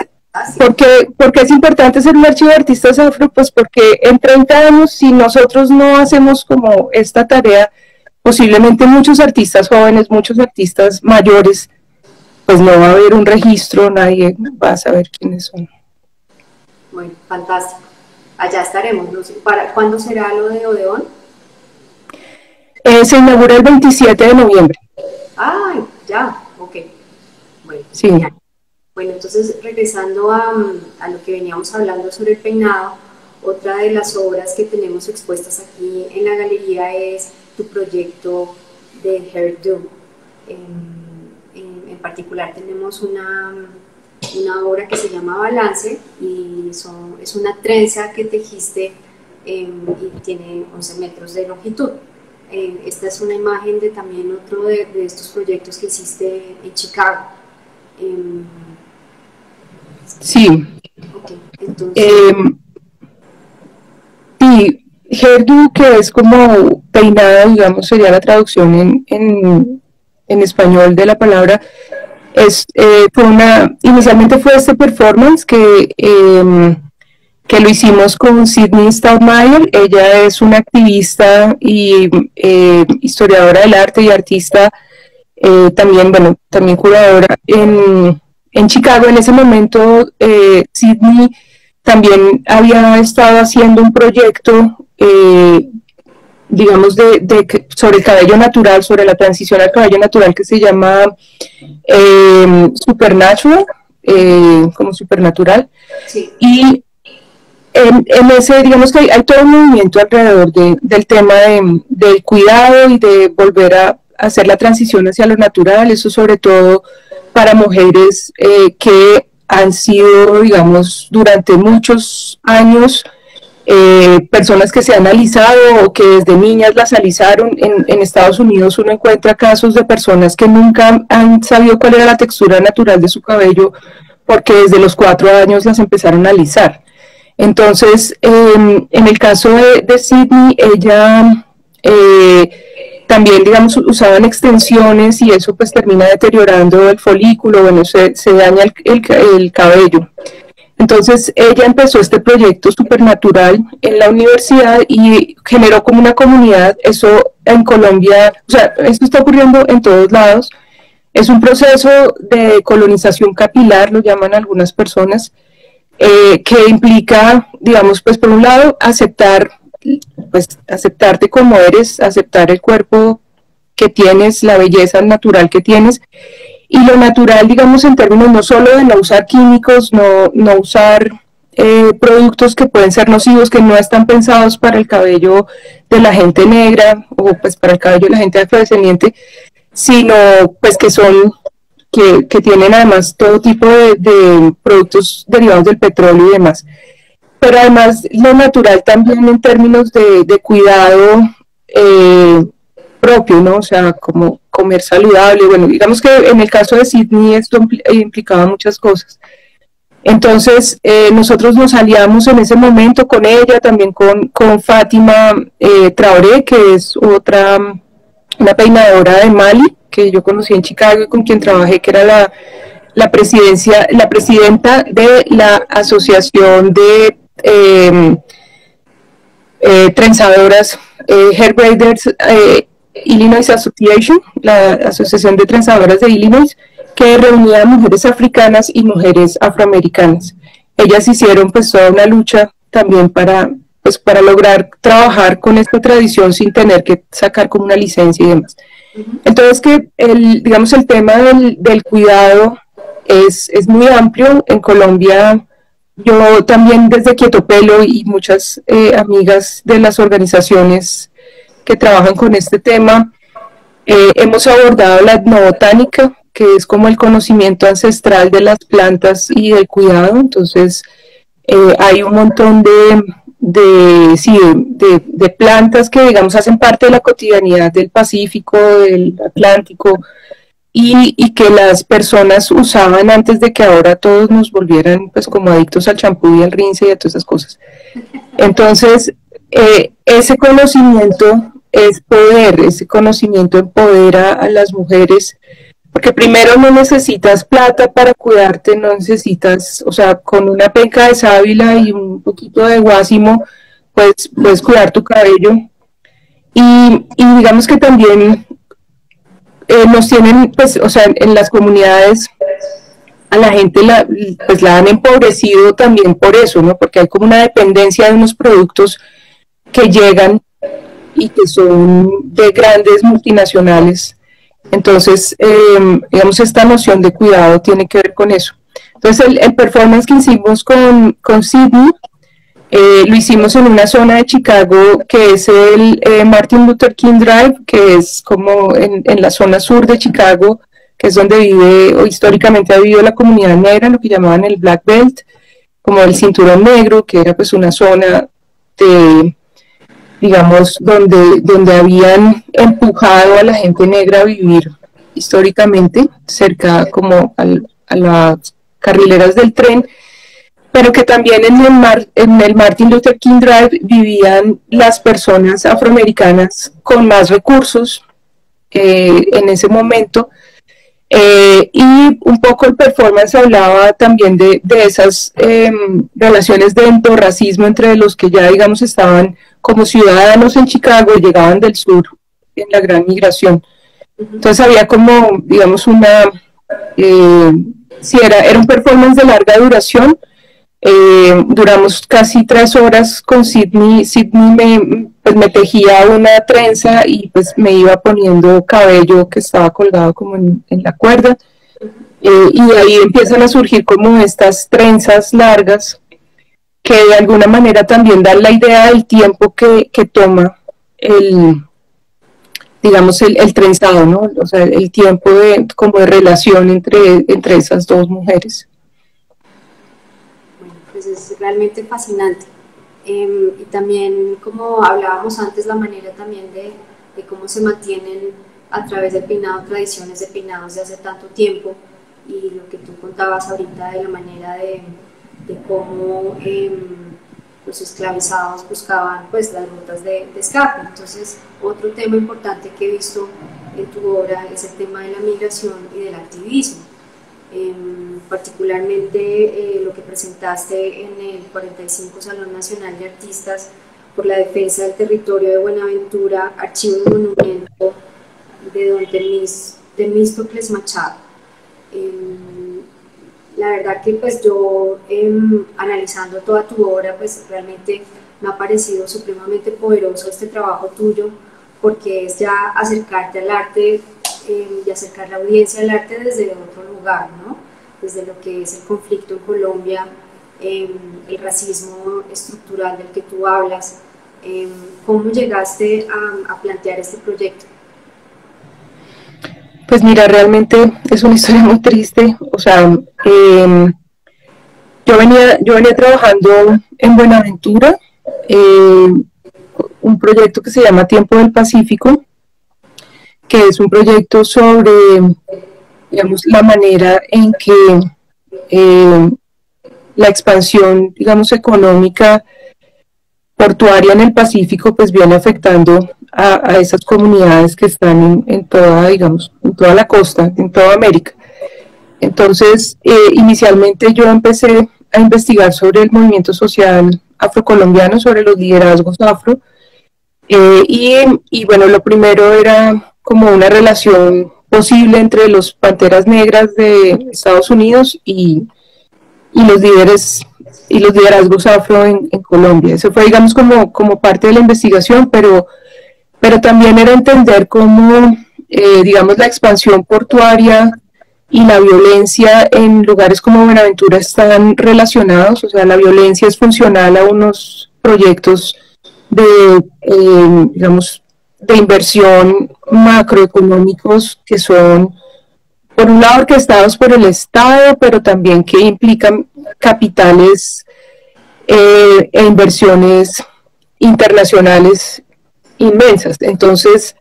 ¿Por qué, es importante ser un archivo de artistas afro? Pues porque en 30 años, si nosotros no hacemos como esta tarea, posiblemente muchos artistas jóvenes, muchos artistas mayores, pues no va a haber un registro, nadie va a saber quiénes son.
Bueno, fantástico. Allá estaremos. ¿Para, ¿Cuándo será lo de Odeón?
Eh, se inaugura el 27 de noviembre.
Ay, ya, ok. Bueno,
sí.
Bueno, entonces regresando a, lo que veníamos hablando sobre el peinado, otra de las obras que tenemos expuestas aquí en la galería es tu proyecto de Hairdo. En, en, particular tenemos una, una, obra que se llama Balance y son, es una trenza que tejiste em, y tiene 11 metros de longitud. Em, esta es una imagen de también otro de, estos proyectos que hiciste en Chicago. Em,
Sí. Em, y hairdo, que es como peinada, digamos, sería la traducción en, en, en español de la palabra, es, eh, fue una, inicialmente fue este performance que, eh, que lo hicimos con Sidney Staubmeier. Ella es una activista y eh, historiadora del arte y artista, eh, también, bueno, también curadora en, en Chicago. En ese momento, eh, Sidney también había estado haciendo un proyecto, eh, digamos, de, sobre el cabello natural, sobre la transición al cabello natural que se llama eh, Supernatural, como Supernatural. Y en, ese, digamos que hay, todo un movimiento alrededor del tema del cuidado y de volver a hacer la transición hacia lo natural, eso sobre todo para mujeres eh, que han sido, digamos, durante muchos años eh, personas que se han alisado o que desde niñas las alisaron. En, Estados Unidos uno encuentra casos de personas que nunca han sabido cuál era la textura natural de su cabello porque desde los cuatro años las empezaron a alisar. Entonces, em, en el caso de, de Sidney, ella eh, también, digamos, usaban extensiones y eso pues termina deteriorando el folículo, bueno, se, se daña el, el, cabello. Entonces ella empezó este proyecto supernatural en la universidad y generó como una comunidad, eso en Colombia, o sea, esto está ocurriendo en todos lados, es un proceso de colonización capilar, lo llaman algunas personas, eh, que implica, digamos, pues por un lado, aceptar pues aceptarte como eres, aceptar el cuerpo que tienes, la belleza natural que tienes. Y lo natural, digamos, en términos no solo de no usar químicos, no, no usar eh, productos que pueden ser nocivos, que no están pensados para el cabello de la gente negra o pues para el cabello de la gente afrodescendiente, sino pues que son, que, que tienen además todo tipo de, de productos derivados del petróleo y demás pero además lo natural también en términos de, cuidado eh, propio, ¿no? O sea, como comer saludable. Bueno, digamos que en el caso de Sydney esto implicaba muchas cosas. Entonces, eh, nosotros nos aliamos en ese momento con ella, también con, con Fátima eh, Traoré, que es otra, una peinadora de Mali, que yo conocí en Chicago y con quien trabajé, que era la, la presidencia, la presidenta de la Asociación de Em, eh, trenzadoras, eh, Hair Braiders eh, Illinois Association, la Asociación de Trenzadoras de Illinois, que reunía a mujeres africanas y mujeres afroamericanas. Ellas hicieron pues toda una lucha también para pues para lograr trabajar con esta tradición sin tener que sacar como una licencia y demás. Entonces que el, digamos el tema del, del cuidado es, es muy amplio. En Colombia yo también desde Quieto Pelo y muchas eh, amigas de las organizaciones que trabajan con este tema, eh, hemos abordado la etnobotánica, que es como el conocimiento ancestral de las plantas y del cuidado. Entonces, eh, hay un montón de, de, sí, de, de, plantas que, digamos, hacen parte de la cotidianidad del Pacífico, del Atlántico, y, que las personas usaban antes de que ahora todos nos volvieran pues como adictos al champú y al rinse y a todas esas cosas. Entonces, eh, ese conocimiento es poder, ese conocimiento empodera a las mujeres porque primero no necesitas plata para cuidarte, no necesitas, o sea, con una penca de sábila y un poquito de guásimo, pues puedes cuidar tu cabello. Y, digamos que también eh, nos tienen, pues, o sea, en las comunidades a la gente la, pues la han empobrecido también por eso, ¿no? Porque hay como una dependencia de unos productos que llegan y que son de grandes multinacionales entonces, em, digamos, esta noción de cuidado tiene que ver con eso. Entonces, el, performance que hicimos con, con Sydney eh, lo hicimos en una zona de Chicago que es el eh, Martin Luther King Drive, que es como en, en, la zona sur de Chicago, que es donde vive, o históricamente ha vivido la comunidad negra, lo que llamaban el Black Belt, como el cinturón negro, que era pues una zona de digamos, donde, donde habían empujado a la gente negra a vivir históricamente, cerca como a las carrileras del tren, pero que también en el, Mar, en el Martin Luther King Drive vivían las personas afroamericanas con más recursos eh, en ese momento. Eh, y un poco el performance hablaba también de, de esas em, relaciones de entorracismo entre los que ya, digamos, estaban como ciudadanos en Chicago llegaban del sur en la gran migración. Entonces había como, digamos, una, eh, si era, era un performance de larga duración, eh, duramos casi tres horas con Sidney, Sidney me, pues me tejía una trenza y pues me iba poniendo cabello que estaba colgado como en, la cuerda. Eh, y ahí empiezan a surgir como estas trenzas largas que de alguna manera también dan la idea del tiempo que, toma el, digamos, el, trenzado, ¿no? O sea, el tiempo de, como de relación entre, entre esas dos mujeres.
Es realmente fascinante. Em, y también, como hablábamos antes, la manera también de, de, cómo se mantienen a través del peinado tradiciones de peinados de hace tanto tiempo y lo que tú contabas ahorita de la manera de de cómo em, los esclavizados buscaban pues, las rutas de, escape. Entonces, otro tema importante que he visto en tu obra es el tema de la migración y del activismo. Particularmente eh, lo que presentaste en el 45 Salón Nacional de Artistas por la defensa del territorio de Buenaventura, archivo y monumento de don Temístocles Machado. Em, la verdad que pues yo em, analizando toda tu obra pues realmente me ha parecido supremamente poderoso este trabajo tuyo porque es ya acercarte al arte em, y acercar la audiencia al arte desde otro lugar, ¿no? desde lo que es el conflicto en Colombia, em, el racismo estructural del que tú hablas. ¿Cómo llegaste a plantear este proyecto?
Pues mira, realmente es una historia muy triste. O sea, em, yo, venía, yo venía trabajando en Buenaventura, eh, un proyecto que se llama Tiempo del Pacífico, que es un proyecto sobre, digamos, la manera en que eh, la expansión, digamos, económica portuaria en el Pacífico, pues viene afectando a, esas comunidades que están en, toda, digamos, en toda la costa, en toda América. Entonces, eh, inicialmente yo empecé a investigar sobre el movimiento social afrocolombiano, sobre los liderazgos afro, eh, y, y, bueno, lo primero era como una relación posible entre los panteras negras de Estados Unidos y, y los líderes y los liderazgos afro en, Colombia. Eso fue, digamos, como, como parte de la investigación, pero pero también era entender cómo, eh, digamos, la expansión portuaria y la violencia en lugares como Buenaventura están relacionados, o sea, la violencia es funcional a unos proyectos de, eh, digamos, de inversión macroeconómicos que son, por un lado, orquestados por el Estado, pero también que implican capitales eh, e inversiones internacionales inmensas. Entonces,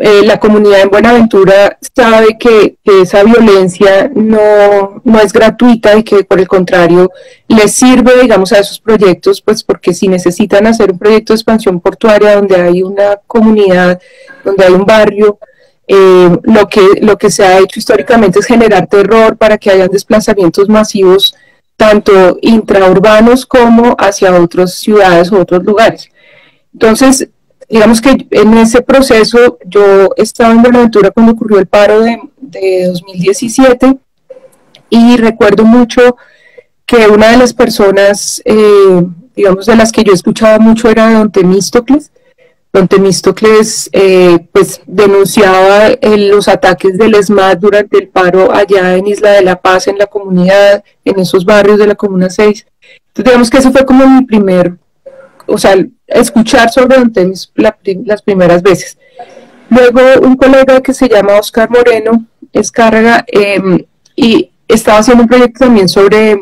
eh, la comunidad en Buenaventura sabe que, esa violencia no, no, es gratuita y que por el contrario les sirve, digamos, a esos proyectos, pues porque si necesitan hacer un proyecto de expansión portuaria donde hay una comunidad, donde hay un barrio Eh, lo, que, lo que se ha hecho históricamente es generar terror para que haya desplazamientos masivos, tanto intraurbanos como hacia otras ciudades o otros lugares. Entonces, digamos que en ese proceso yo estaba en Buenaventura cuando ocurrió el paro de, de 2017 y recuerdo mucho que una de las personas, eh, digamos, de las que yo escuchaba mucho era don Temístocles. Don Temístocles, eh, pues, denunciaba los ataques del ESMAD durante el paro allá en Isla de la Paz, en la comunidad, en esos barrios de la Comuna 6. Entonces, digamos que ese fue como mi primer, o sea, escuchar sobre Don Temis las primeras veces. Luego, un colega que se llama Oscar Moreno, Escárraga, em, y estaba haciendo un proyecto también sobre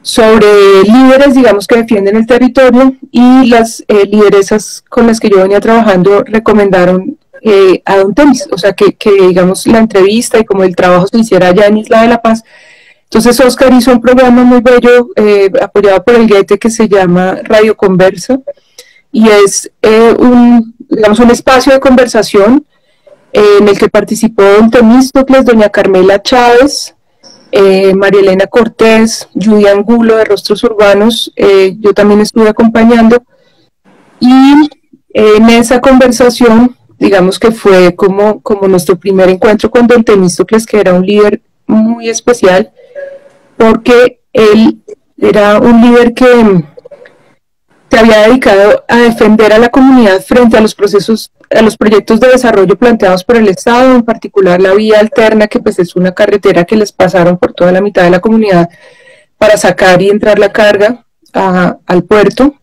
sobre líderes, digamos, que defienden el territorio y las eh, lideresas con las que yo venía trabajando recomendaron eh, a Don Temis, o sea, que, digamos la entrevista y como el trabajo se hiciera allá en Isla de la Paz. Entonces Oscar hizo un programa muy bello eh, apoyado por el GETE que se llama Radio Conversa y es un, digamos, un espacio de conversación en el que participó Don Temístocles, Doña Carmela Chávez, eh, María Elena Cortés, Judy Angulo de Rostros Urbanos, eh, yo también estuve acompañando. Y en esa conversación, digamos que fue como, como nuestro primer encuentro con Don Temístocles, que era un líder muy especial, porque él era un líder que se había dedicado a defender a la comunidad frente a los procesos, a los proyectos de desarrollo planteados por el Estado, en particular la vía alterna, que pues es una carretera que les pasaron por toda la mitad de la comunidad para sacar y entrar la carga al puerto,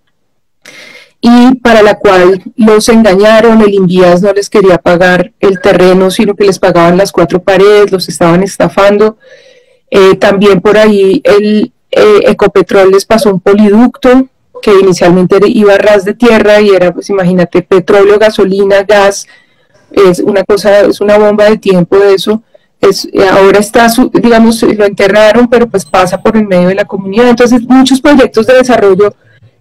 y para la cual los engañaron, el Invías no les quería pagar el terreno, sino que les pagaban las cuatro paredes, los estaban estafando. Eh, también por ahí el eh, Ecopetrol les pasó un poliducto que inicialmente iba a ras de tierra y era, pues imagínate, petróleo, gasolina, gas, es una cosa, es una bomba de tiempo de eso. Es, ahora está, digamos, lo enterraron, pero pues pasa por el medio de la comunidad. Entonces, muchos proyectos de desarrollo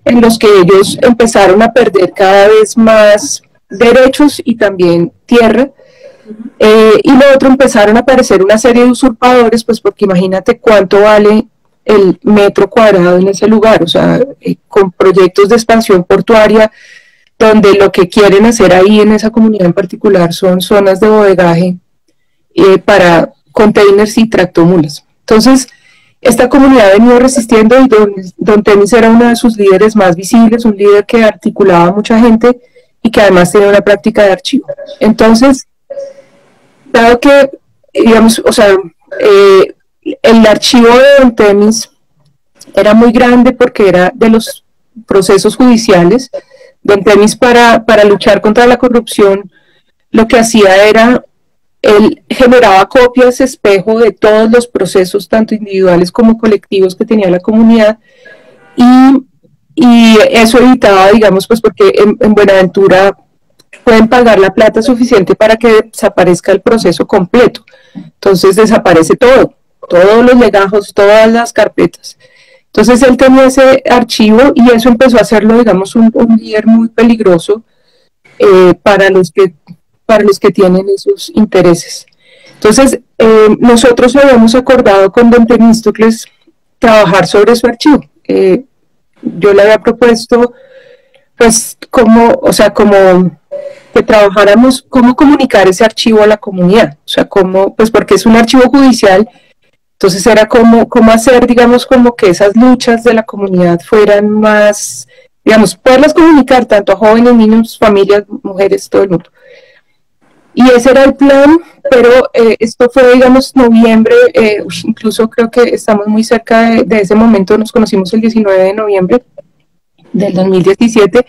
en los que ellos empezaron a perder cada vez más derechos y también tierra. Eh, y lo otro empezaron a aparecer una serie de usurpadores, pues porque imagínate cuánto vale el metro cuadrado en ese lugar, o sea, eh, con proyectos de expansión portuaria, donde lo que quieren hacer ahí en esa comunidad en particular son zonas de bodegaje eh, para containers y tractomulas. Entonces, esta comunidad ha venido resistiendo y don, don era uno de sus líderes más visibles, un líder que articulaba a mucha gente y que además tenía una práctica de archivo. Entonces, dado que, digamos, o sea, eh, el archivo de Don Temis era muy grande porque era de los procesos judiciales. Don Temis para, para luchar contra la corrupción lo que hacía era, él generaba copias espejo de todos los procesos, tanto individuales como colectivos que tenía la comunidad y, eso evitaba, digamos, pues porque en Buenaventura pueden pagar la plata suficiente para que desaparezca el proceso completo. Entonces desaparece todo todos los legajos, todas las carpetas. Entonces él tenía ese archivo y eso empezó a hacerlo, digamos, un, líder muy peligroso eh, para, los que, para los que tienen esos intereses. Entonces, eh, nosotros habíamos acordado con don Temístocles trabajar sobre su archivo. Eh, yo le había propuesto, pues, como, o sea, como que trabajáramos cómo comunicar ese archivo a la comunidad, o sea, cómo, pues porque es un archivo judicial entonces era como, como hacer, digamos, como que esas luchas de la comunidad fueran más, digamos, poderlas comunicar tanto a jóvenes, niños, familias, mujeres, todo el mundo. Y ese era el plan, pero eh, esto fue, digamos, noviembre, eh, incluso creo que estamos muy cerca de, ese momento, nos conocimos el 19 de noviembre del 2017,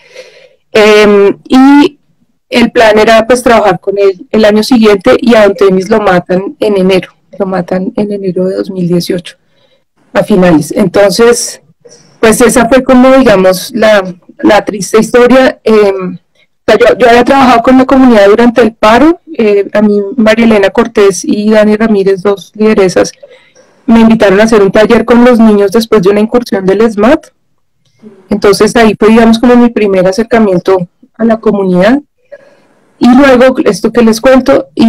em, y el plan era pues trabajar con él el año siguiente y a Don Temis lo matan en enero lo matan en enero de 2018, a finales. Entonces, pues esa fue como, digamos, la, la triste historia. Em, yo, yo, había trabajado con la comunidad durante el paro, eh, a mí María Elena Cortés y Dani Ramírez, dos lideresas, me invitaron a hacer un taller con los niños después de una incursión del SMAT. Entonces ahí fue, digamos, como mi primer acercamiento a la comunidad. Y luego, esto que les cuento, y,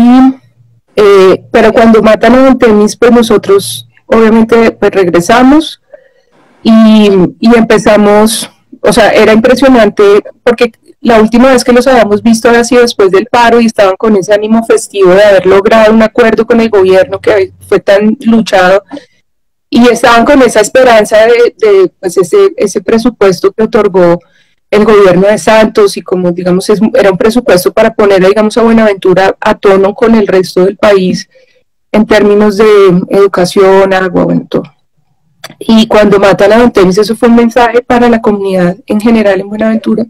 eh, pero cuando matan a Don Temis, pues nosotros obviamente pues regresamos y, y empezamos, o sea, era impresionante porque la última vez que los habíamos visto había sido después del paro y estaban con ese ánimo festivo de haber logrado un acuerdo con el gobierno que fue tan luchado y estaban con esa esperanza de, de pues ese, ese presupuesto que otorgó el gobierno de Santos y como digamos era un presupuesto para poner digamos a Buenaventura a tono con el resto del país en términos de educación, agua, bueno, todo. Y cuando matan a Don Temis, eso fue un mensaje para la comunidad en general en Buenaventura,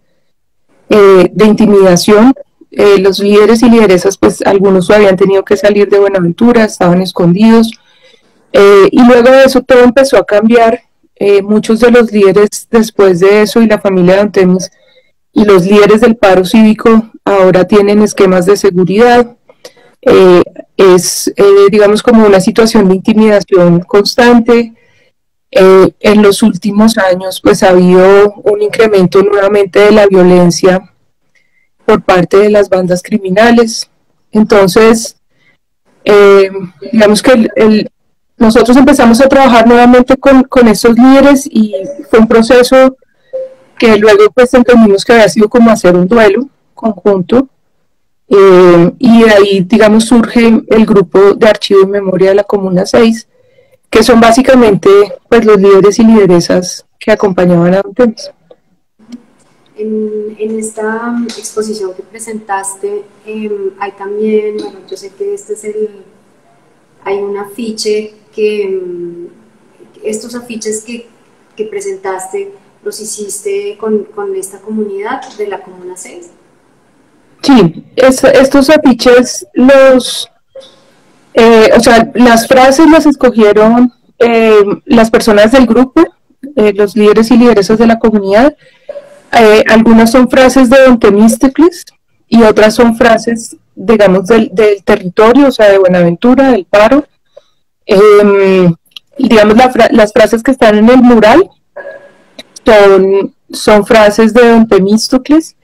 eh, de intimidación. Eh, los líderes y lideresas, pues algunos habían tenido que salir de Buenaventura, estaban escondidos. Eh, y luego de eso todo empezó a cambiar. Muchos de los líderes después de eso y la familia de Don Temis y los líderes del paro cívico ahora tienen esquemas de seguridad, eh, es, eh, digamos, como una situación de intimidación constante. Eh, en los últimos años, pues ha habido un incremento nuevamente de la violencia por parte de las bandas criminales. Entonces, digamos que nosotros empezamos a trabajar nuevamente con, con estos líderes y fue un proceso que luego pues entendimos que había sido como hacer un duelo conjunto eh, y de ahí, digamos, surge el grupo de archivo y memoria de la Comuna 6, que son básicamente pues, los líderes y lideresas que acompañaban a Don
En, en, esta exposición que presentaste, em, hay también, bueno, yo sé que este es el, hay un afiche que, em, estos afiches que, que presentaste, los hiciste con, con esta comunidad de la Comuna 6.
Sí, estos afiches, los, eh, o sea, las frases las escogieron eh, las personas del grupo, eh, los líderes y lideresas de la comunidad. algunas son frases de Don Temístocles y otras son frases, digamos, del, territorio, o sea, de Buenaventura, del paro. Em, digamos, las frases que están en el mural son, son frases de Don Temístocles.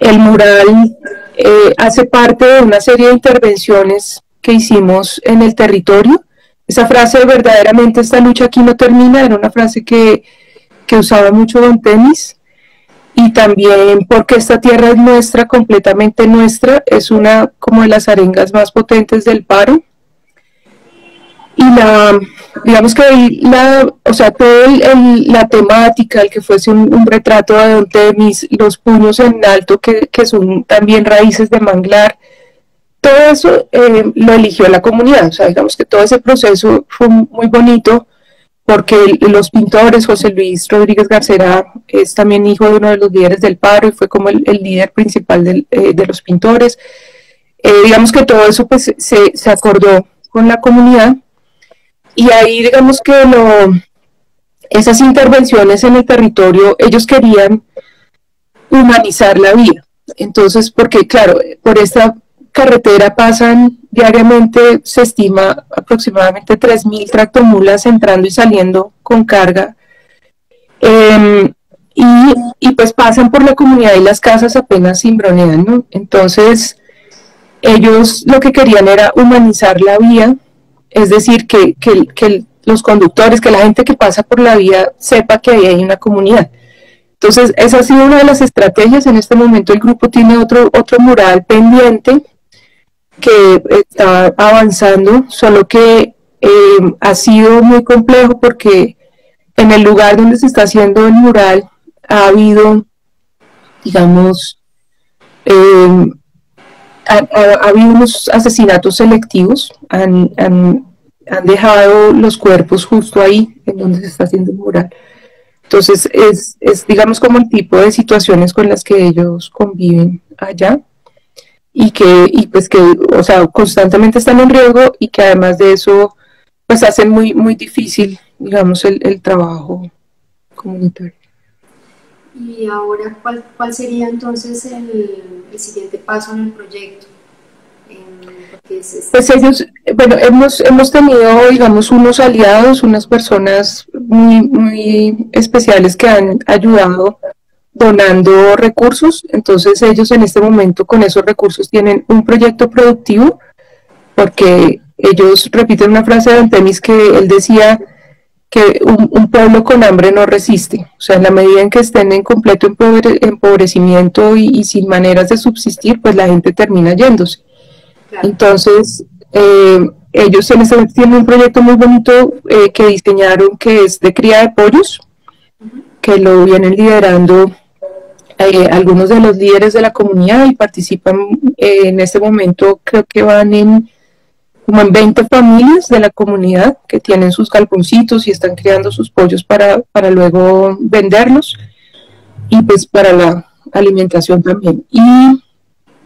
El mural eh, hace parte de una serie de intervenciones que hicimos en el territorio. Esa frase verdaderamente esta lucha aquí no termina era una frase que, que usaba mucho Don Tenis y también porque esta tierra es nuestra, completamente nuestra, es una como de las arengas más potentes del paro y la, digamos que la, o sea, toda la temática, el que fuese un, retrato de Don Temis, los puños en alto que, que son también raíces de manglar, todo eso eh, lo eligió la comunidad, o sea, digamos que todo ese proceso fue muy bonito porque los pintores, José Luis Rodríguez Garcera es también hijo de uno de los líderes del paro y fue como el, líder principal eh, de los pintores. Eh, digamos que todo eso pues se, se acordó con la comunidad y ahí digamos que lo, esas intervenciones en el territorio, ellos querían humanizar la vida. Entonces, porque claro, por esta carretera pasan diariamente, se estima aproximadamente 3.000 tractomulas entrando y saliendo con carga. Em, y, y, pues pasan por la comunidad y las casas apenas cimbronean, ¿no? Entonces, ellos lo que querían era humanizar la vía es decir, que, que, los conductores, que la gente que pasa por la vía sepa que ahí hay una comunidad. Entonces, esa ha sido una de las estrategias. En este momento el grupo tiene otro, otro mural pendiente que está avanzando, solo que eh, ha sido muy complejo porque en el lugar donde se está haciendo el mural ha habido, digamos, eh, ha, habido unos asesinatos selectivos, han, dejado los cuerpos justo ahí, en donde se está haciendo el mural. Entonces, es, es, digamos, como el tipo de situaciones con las que ellos conviven allá y que, y pues que, o sea, constantemente están en riesgo y que además de eso, pues hacen muy, muy difícil, digamos, el, el trabajo comunitario.
Y ahora, ¿cuál, cuál sería entonces el siguiente paso en el proyecto?
Pues ellos, bueno, hemos, hemos tenido, digamos, unos aliados, unas personas muy, muy especiales que han ayudado donando recursos, entonces ellos en este momento con esos recursos tienen un proyecto productivo, porque ellos repiten una frase de Antemis que él decía que un, pueblo con hambre no resiste, o sea, en la medida en que estén en completo empobrecimiento y, sin maneras de subsistir, pues la gente termina yéndose. Entonces, eh, ellos en este tienen un proyecto muy bonito eh, que diseñaron que es de cría de pollos, que lo vienen liderando eh, algunos de los líderes de la comunidad y participan en este momento, creo que van en como en 20 familias de la comunidad que tienen sus calponcitos y están criando sus pollos para, para luego venderlos y pues para la alimentación también. Y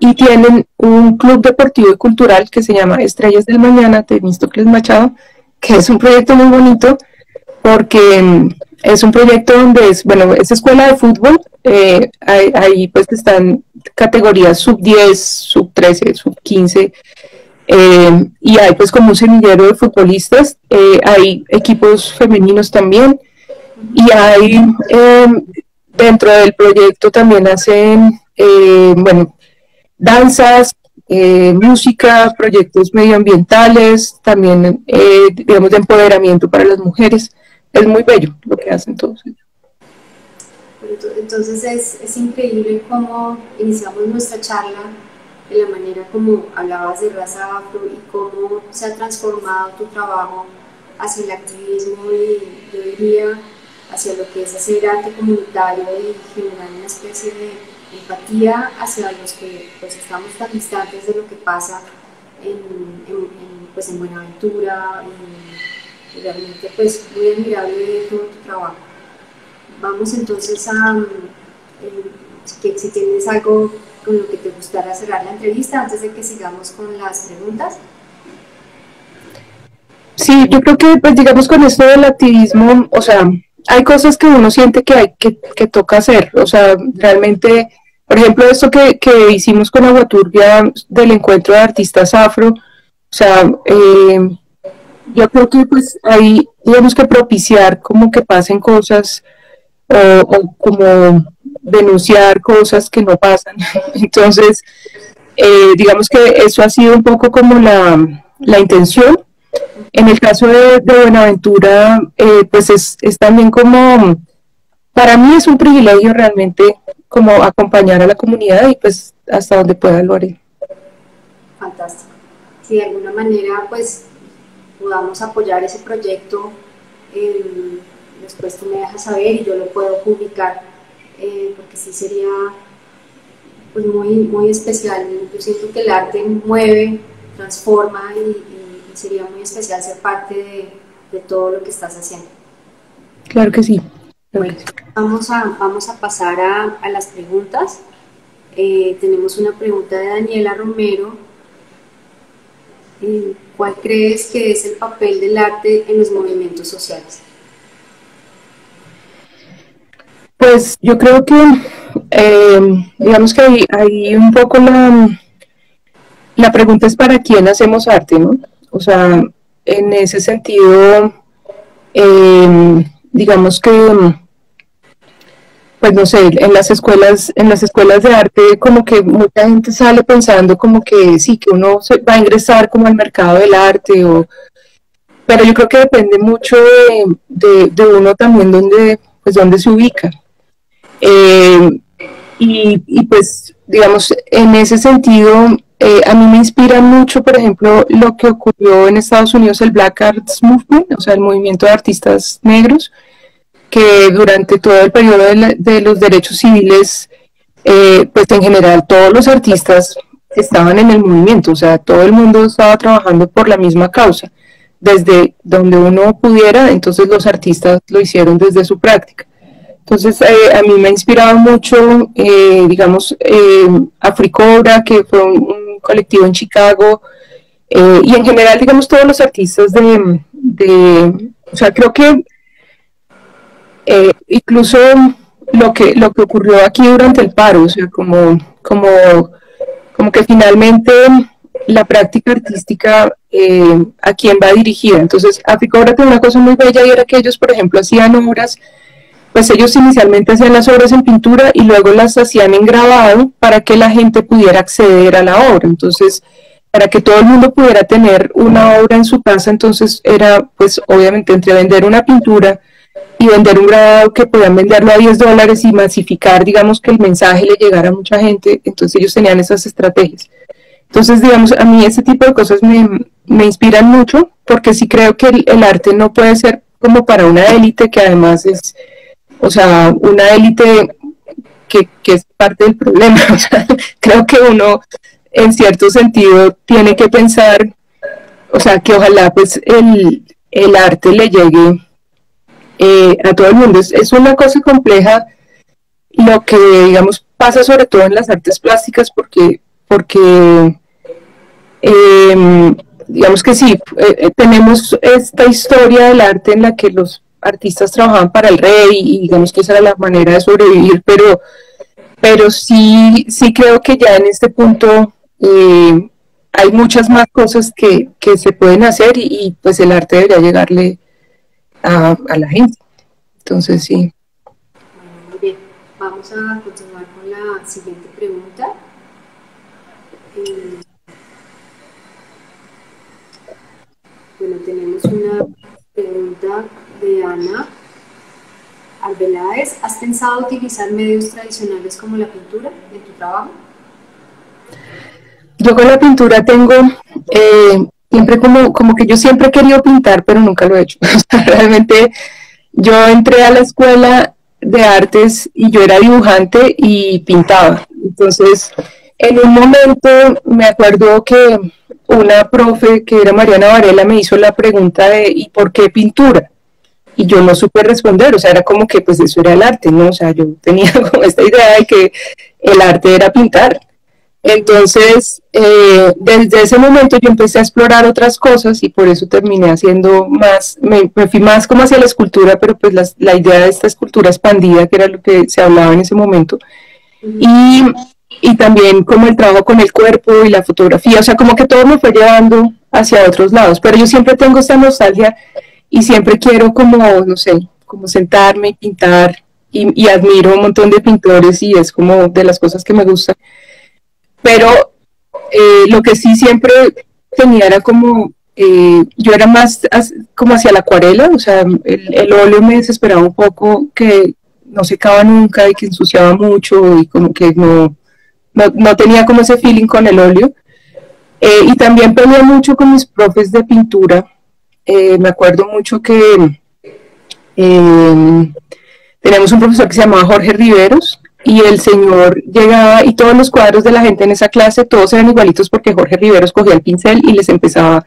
y tienen un club deportivo y cultural que se llama Estrellas del Mañana Temístocles Machado, que es un proyecto muy bonito porque mm, es un proyecto donde es, bueno, es escuela de fútbol, eh, ahí, pues están categorías sub 10, sub 13, sub 15, eh, y hay pues como un semillero de futbolistas, eh, hay equipos femeninos también, y hay dentro del proyecto también hacen, bueno, danzas, eh, música, proyectos medioambientales, también, eh, digamos, de empoderamiento para las mujeres. Es muy bello lo que hacen todos ellos.
Entonces es, es increíble cómo iniciamos nuestra charla de la manera como hablabas de raza afro y cómo se ha transformado tu trabajo hacia el activismo y yo diría hacia lo que es hacer arte comunitario y generar una especie de empatía hacia los que pues, estamos tan distantes de lo que pasa en, pues, en Buenaventura y, realmente pues muy admirable todo tu trabajo. Vamos entonces a, que, si tienes algo con lo que te gustaría cerrar la entrevista antes de que sigamos con las preguntas.
Sí, yo creo que pues digamos con esto del activismo, o sea, hay cosas que uno siente que hay que, que toca hacer, o sea, realmente por ejemplo, esto que, que hicimos con Aguaturbia del encuentro de artistas afro, o sea, eh, yo creo que pues ahí tenemos que propiciar como que pasen cosas o, como denunciar cosas que no pasan. Entonces, eh, digamos que eso ha sido un poco como la, la intención. En el caso de, Buenaventura, eh, pues es, es también como, para mí es un privilegio realmente como acompañar a la comunidad y pues hasta donde pueda lo haré.
Fantástico. Si de alguna manera pues podamos apoyar ese proyecto, eh, después tú me dejas saber y yo lo puedo publicar, eh, porque sí sería pues muy, muy especial. Yo siento que el arte mueve, transforma y, sería muy especial ser parte de, todo lo que estás haciendo.
Claro que sí.
Bueno, vamos a, vamos a pasar a, las preguntas. Eh, tenemos una pregunta de Daniela Romero. Eh, ¿Cuál crees que es el papel del arte en los movimientos sociales?
Pues yo creo que, eh, digamos que hay, un poco la, la pregunta es para quién hacemos arte, ¿no? O sea, en ese sentido, digamos que pues no sé, en las escuelas, en las escuelas de arte como que mucha gente sale pensando como que sí, que uno va a ingresar como al mercado del arte o pero yo creo que depende mucho de, uno también donde, pues donde se ubica. Eh, y, pues, digamos, en ese sentido, eh, a mí me inspira mucho, por ejemplo, lo que ocurrió en Estados Unidos, el Black Arts Movement, o sea, el movimiento de artistas negros, que durante todo el periodo de, los derechos civiles, eh, pues en general todos los artistas estaban en el movimiento, o sea, todo el mundo estaba trabajando por la misma causa, desde donde uno pudiera, entonces los artistas lo hicieron desde su práctica. Entonces, eh, a mí me ha inspirado mucho, eh, digamos, eh, Africobra, que fue un, colectivo en Chicago, y en general, digamos, todos los artistas de, o sea, creo que eh, incluso lo que, lo que ocurrió aquí durante el paro, o sea, como, como, como que finalmente la práctica artística eh, a quién va dirigida. Entonces, África ahora tiene una cosa muy bella y era que ellos, por ejemplo, hacían obras pues ellos inicialmente hacían las obras en pintura y luego las hacían en grabado para que la gente pudiera acceder a la obra. Entonces, para que todo el mundo pudiera tener una obra en su casa, entonces era pues obviamente entre vender una pintura y vender un grabado que podían venderlo a 10 dólares y masificar, digamos, que el mensaje le llegara a mucha gente, entonces ellos tenían esas estrategias. Entonces, digamos, a mí ese tipo de cosas me, inspiran mucho porque sí creo que el, arte no puede ser como para una élite que además es, o sea, una élite que, que, es parte del problema. O sea, creo que uno, en cierto sentido, tiene que pensar, o sea, que ojalá pues el, el arte le llegue eh, a todo el mundo. Es, una cosa compleja lo que, digamos, pasa sobre todo en las artes plásticas porque, porque em, digamos que sí, eh, eh, tenemos esta historia del arte en la que los artistas trabajaban para el rey y digamos que esa era la manera de sobrevivir, pero, pero sí, sí creo que ya en este punto hay muchas más cosas que, que se pueden hacer y, pues el arte debería llegarle a, la gente. Entonces, sí.
Muy bien, vamos a continuar con la siguiente pregunta. Eh, bueno, tenemos una pregunta de Ana Arbeláez. ¿Has pensado utilizar medios tradicionales como la pintura en tu trabajo?
Yo con la pintura tengo eh, siempre como, como que yo siempre he querido pintar, pero nunca lo he hecho. realmente yo entré a la escuela de artes y yo era dibujante y pintaba. Entonces, en un momento me acuerdo que una profe que era Mariana Varela me hizo la pregunta de ¿y por qué pintura? Y yo no supe responder, o sea, era como que pues eso era el arte, ¿no? O sea, yo tenía como esta idea de que el arte era pintar. Entonces, eh, desde ese momento yo empecé a explorar otras cosas y por eso terminé haciendo más, me, fui más como hacia la escultura, pero pues la, idea de esta escultura expandida, que era lo que se hablaba en ese momento, y, y también como el trabajo con el cuerpo y la fotografía, o sea, como que todo me fue llevando hacia otros lados, pero yo siempre tengo esta nostalgia y siempre quiero como, no sé, como sentarme pintar y, y admiro un montón de pintores y es como de las cosas que me gustan. Pero eh, lo que sí siempre tenía era como, eh, yo era más como hacia la acuarela, o sea, el, óleo me desesperaba un poco, que no secaba nunca y que ensuciaba mucho y como que no, no, tenía como ese feeling con el óleo. Eh, y también peleé mucho con mis profes de pintura. me acuerdo mucho que teníamos un profesor que se llamaba Jorge Riveros, y el señor llegaba y todos los cuadros de la gente en esa clase, todos eran igualitos porque Jorge Riveros cogía el pincel y les empezaba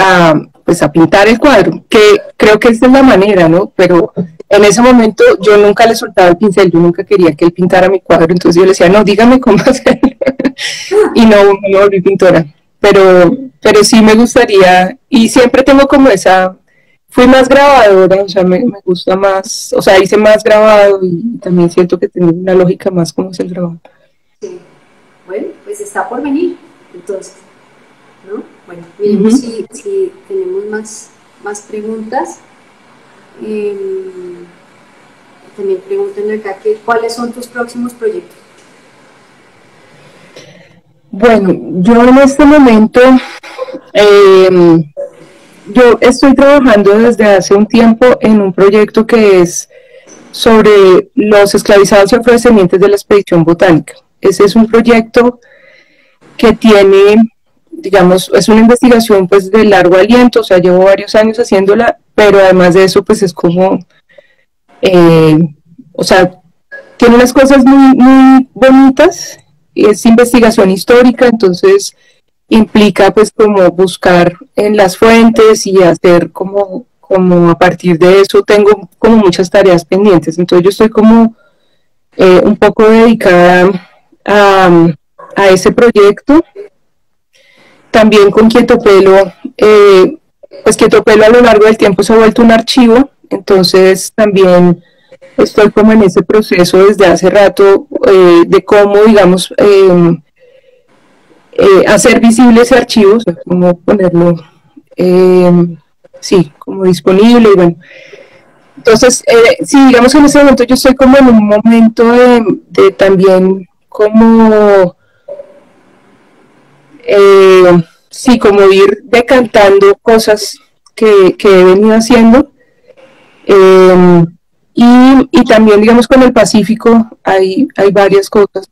a, pues, a pintar el cuadro, que creo que esa es la manera, ¿no? Pero en ese momento yo nunca le soltaba el pincel, yo nunca quería que él pintara mi cuadro, entonces yo le decía, no, dígame cómo hacerlo. y no, no volví pintora. Pero, pero sí me gustaría, y siempre tengo como esa fui más grabadora, o sea, me, gusta más, o sea, hice más grabado y también siento que tengo una lógica más como es el grabado.
Sí. Bueno, pues está por venir, entonces, ¿no? Bueno, miremos si, tenemos más, más preguntas. Em, también preguntan acá que, cuáles son tus próximos proyectos.
Bueno, yo en este momento eh, yo estoy trabajando desde hace un tiempo en un proyecto que es sobre los esclavizados y afrodescendientes de la expedición botánica. Ese es un proyecto que tiene, digamos, es una investigación pues de largo aliento, o sea, llevo varios años haciéndola, pero además de eso pues es como, eh, o sea, tiene unas cosas muy, muy bonitas, es investigación histórica, entonces implica pues como buscar en las fuentes y hacer como, como a partir de eso tengo como muchas tareas pendientes. Entonces yo estoy como eh, un poco dedicada a, a, ese proyecto. También con Quieto Pelo, eh, pues Quieto Pelo a lo largo del tiempo se ha vuelto un archivo, entonces también estoy como en ese proceso desde hace rato eh, de cómo, digamos, eh, hacer visible ese archivo, o sea, como ponerlo, eh, sí, como disponible y bueno. entonces, eh, sí, digamos en ese momento yo estoy como en un momento de, también como, eh, sí, como ir decantando cosas que, he venido haciendo. Em, y, también, digamos, con el Pacífico hay, hay varias cosas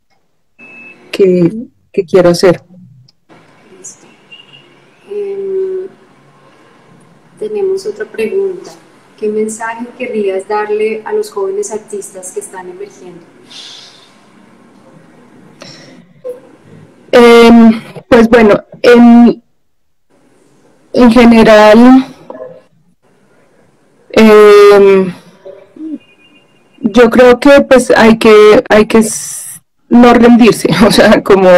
que, quiero hacer.
Em, tenemos otra pregunta. ¿Qué mensaje querrías darle a los jóvenes artistas que están emergiendo?
Em, pues bueno, en, en general, em, yo creo que pues hay que, hay que no rendirse, o sea, como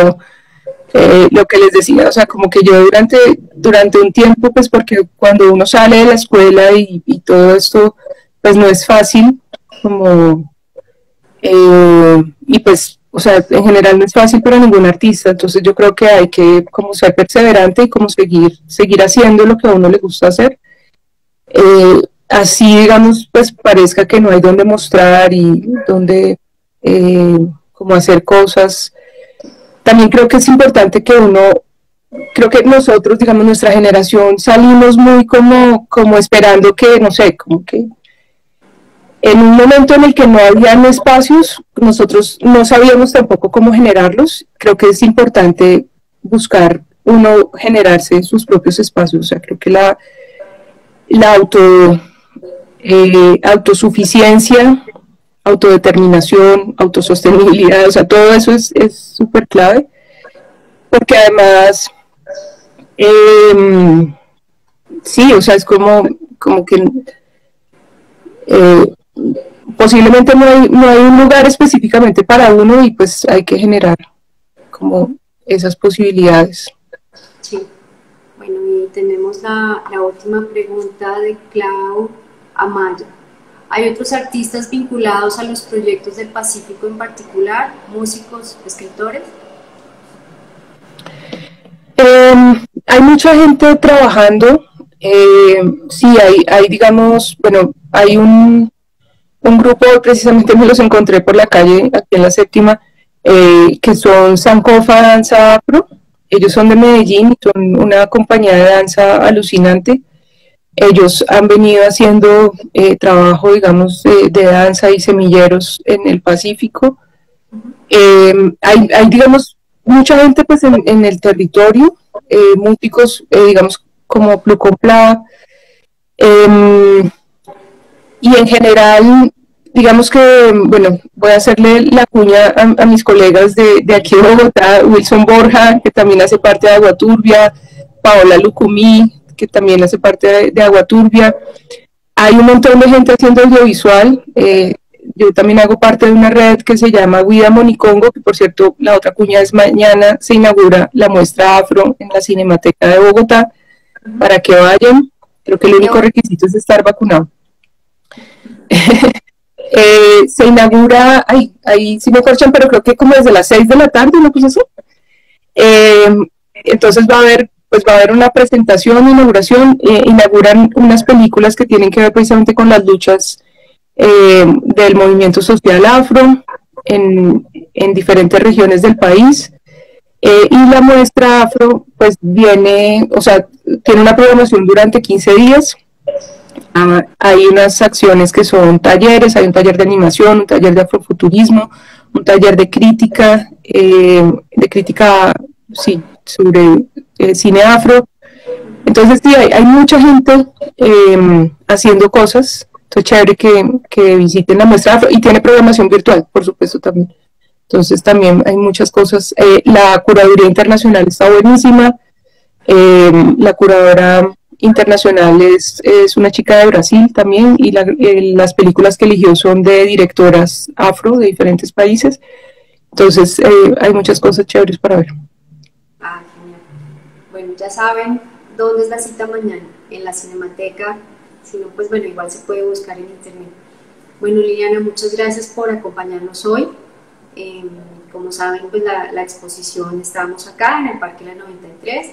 eh, lo que les decía, o sea, como que yo durante, durante un tiempo, pues porque cuando uno sale de la escuela y, todo esto, pues no es fácil, como, eh, y pues, o sea, en general no es fácil para ningún artista, entonces yo creo que hay que como ser perseverante y como seguir, seguir haciendo lo que a uno le gusta hacer. Eh, así, digamos, pues parezca que no hay donde mostrar y donde como hacer cosas también creo que es importante que uno, creo que nosotros, digamos, nuestra generación salimos muy como, como esperando que, no sé, como que en un momento en el que no habían espacios, nosotros no sabíamos tampoco cómo generarlos. Creo que es importante buscar uno generarse sus propios espacios. O sea, creo que la, la auto, eh, autosuficiencia autodeterminación, autosostenibilidad, o sea, todo eso es súper clave, porque además, em, sí, o sea, es como, como que eh, posiblemente no hay, no hay un lugar específicamente para uno y pues hay que generar como esas posibilidades.
Sí, bueno, y tenemos la, la última pregunta de Clau Amaya. Hay otros artistas vinculados a los proyectos del Pacífico en particular, músicos, escritores.
Em, hay mucha gente trabajando. Eh, sí, hay, hay, digamos, bueno, hay un, un grupo, precisamente me los encontré por la calle, aquí en la séptima, eh, que son Sankofa Danza Afro. Ellos son de Medellín, son una compañía de danza alucinante. Ellos han venido haciendo eh, trabajo, digamos, de, danza y semilleros en el Pacífico. Em, hay, digamos, mucha gente pues en, el territorio, eh, músicos, digamos, como Plucompla, em, y en general, digamos que, bueno, voy a hacerle la cuña a, mis colegas de, de, aquí de Bogotá, Wilson Borja, que también hace parte de Agua Turbia, Paola Lucumí, que también hace parte de, Agua Turbia. Hay un montón de gente haciendo audiovisual. Eh, yo también hago parte de una red que se llama Guida Monicongo, que por cierto, la otra cuña es mañana, se inaugura la muestra afro en la Cinemateca de Bogotá, para que vayan. Creo que el único requisito es estar vacunado. Eh, se inaugura, ahí, ahí sí me corchan, pero creo que como desde las 6 de la tarde, ¿no? Pues eso. Eh, entonces va a haber pues va a haber una presentación, inauguración, eh, inauguran unas películas que tienen que ver precisamente con las luchas eh, del movimiento social afro en, diferentes regiones del país. Eh, y la muestra afro, pues viene, o sea, tiene una programación durante 15 días. Ah, hay unas acciones que son talleres, hay un taller de animación, un taller de afrofuturismo, un taller de crítica, de crítica, sí, sobre eh, cine afro. Entonces, sí, hay, mucha gente em, haciendo cosas. Entonces, chévere que, que, visiten la muestra afro y tiene programación virtual, por supuesto, también. Entonces, también hay muchas cosas. Eh, la curaduría internacional está buenísima. Em, la curadora internacional es, una chica de Brasil también y las películas que eligió son de directoras afro de diferentes países. Entonces, eh, hay muchas cosas chéveres para ver.
Bueno, ya saben dónde es la cita mañana, en la Cinemateca, si no, pues bueno, igual se puede buscar en internet. Bueno, Liliana, muchas gracias por acompañarnos hoy. Em, como saben, pues la, la, exposición estamos acá en el Parque La 93.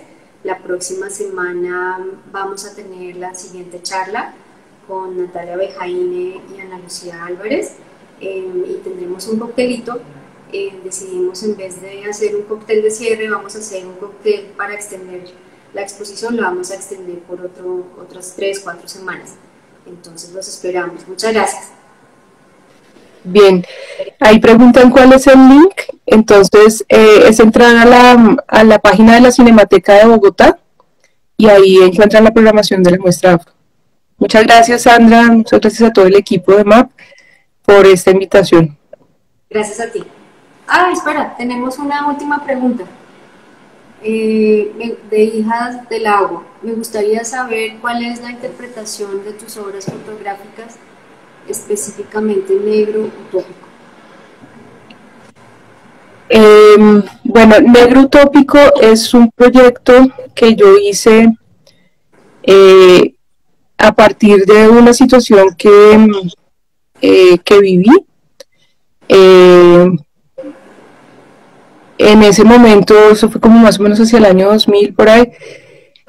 La próxima semana vamos a tener la siguiente charla con Natalia Bejaine y Ana Lucía Álvarez em, y tendremos un coctelito. Eh, decidimos en vez de hacer un cóctel de cierre, vamos a hacer un cóctel para extender la exposición, lo vamos a extender por otras 3, 4 semanas. Entonces los esperamos. Muchas gracias.
Bien, ahí preguntan cuál es el link. Entonces eh, es entrar a la, a la página de la Cinemateca de Bogotá y ahí encuentran la programación de la muestra. Muchas gracias, Sandra. Muchas gracias a todo el equipo de MAP por esta invitación.
Gracias a ti. Ah, espera, tenemos una última pregunta. Eh, de Hijas del Agua. Me gustaría saber cuál es la interpretación de tus obras fotográficas, específicamente negro utópico.
Em, bueno, Negro Utópico es un proyecto que yo hice eh, a partir de una situación que, eh, que viví. Eh, en ese momento, eso fue como más o menos hacia el año 2000 por ahí,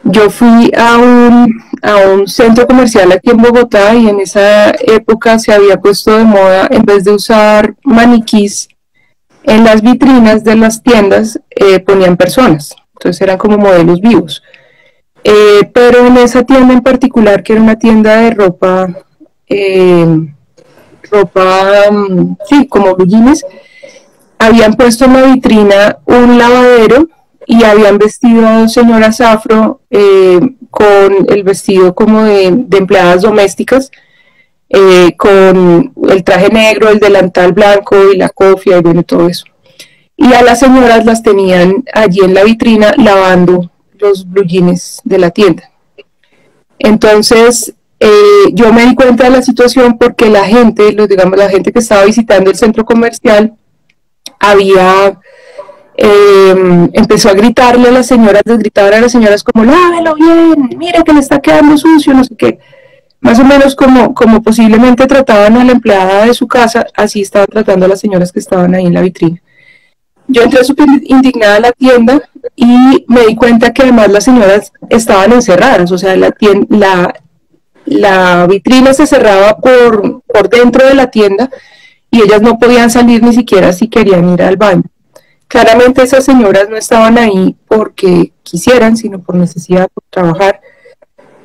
yo fui a un, a un centro comercial aquí en Bogotá y en esa época se había puesto de moda, en vez de usar maniquís en las vitrinas de las tiendas, eh, ponían personas, entonces eran como modelos vivos. Eh, pero en esa tienda en particular, que era una tienda de ropa, eh, ropa, mm, sí, como blue habían puesto en la vitrina un lavadero y habían vestido a dos señoras afro eh, con el vestido como de, empleadas domésticas, con el traje negro, el delantal blanco y la cofia y bueno, todo eso. Y a las señoras las tenían allí en la vitrina lavando los blue de la tienda. Entonces, eh, yo me di cuenta de la situación porque la gente, los, digamos, la gente que estaba visitando el centro comercial, había, em, empezó a gritarle a las señoras, les gritaban a las señoras como, lávelo bien, mire que le está quedando sucio, no sé qué. Más o menos como, como posiblemente trataban a la empleada de su casa, así estaban tratando a las señoras que estaban ahí en la vitrina. Yo entré súper indignada a la tienda y me di cuenta que además las señoras estaban encerradas, o sea, la, la, la vitrina se cerraba por, por dentro de la tienda y ellas no podían salir ni siquiera si querían ir al baño. Claramente esas señoras no estaban ahí porque quisieran, sino por necesidad, por trabajar.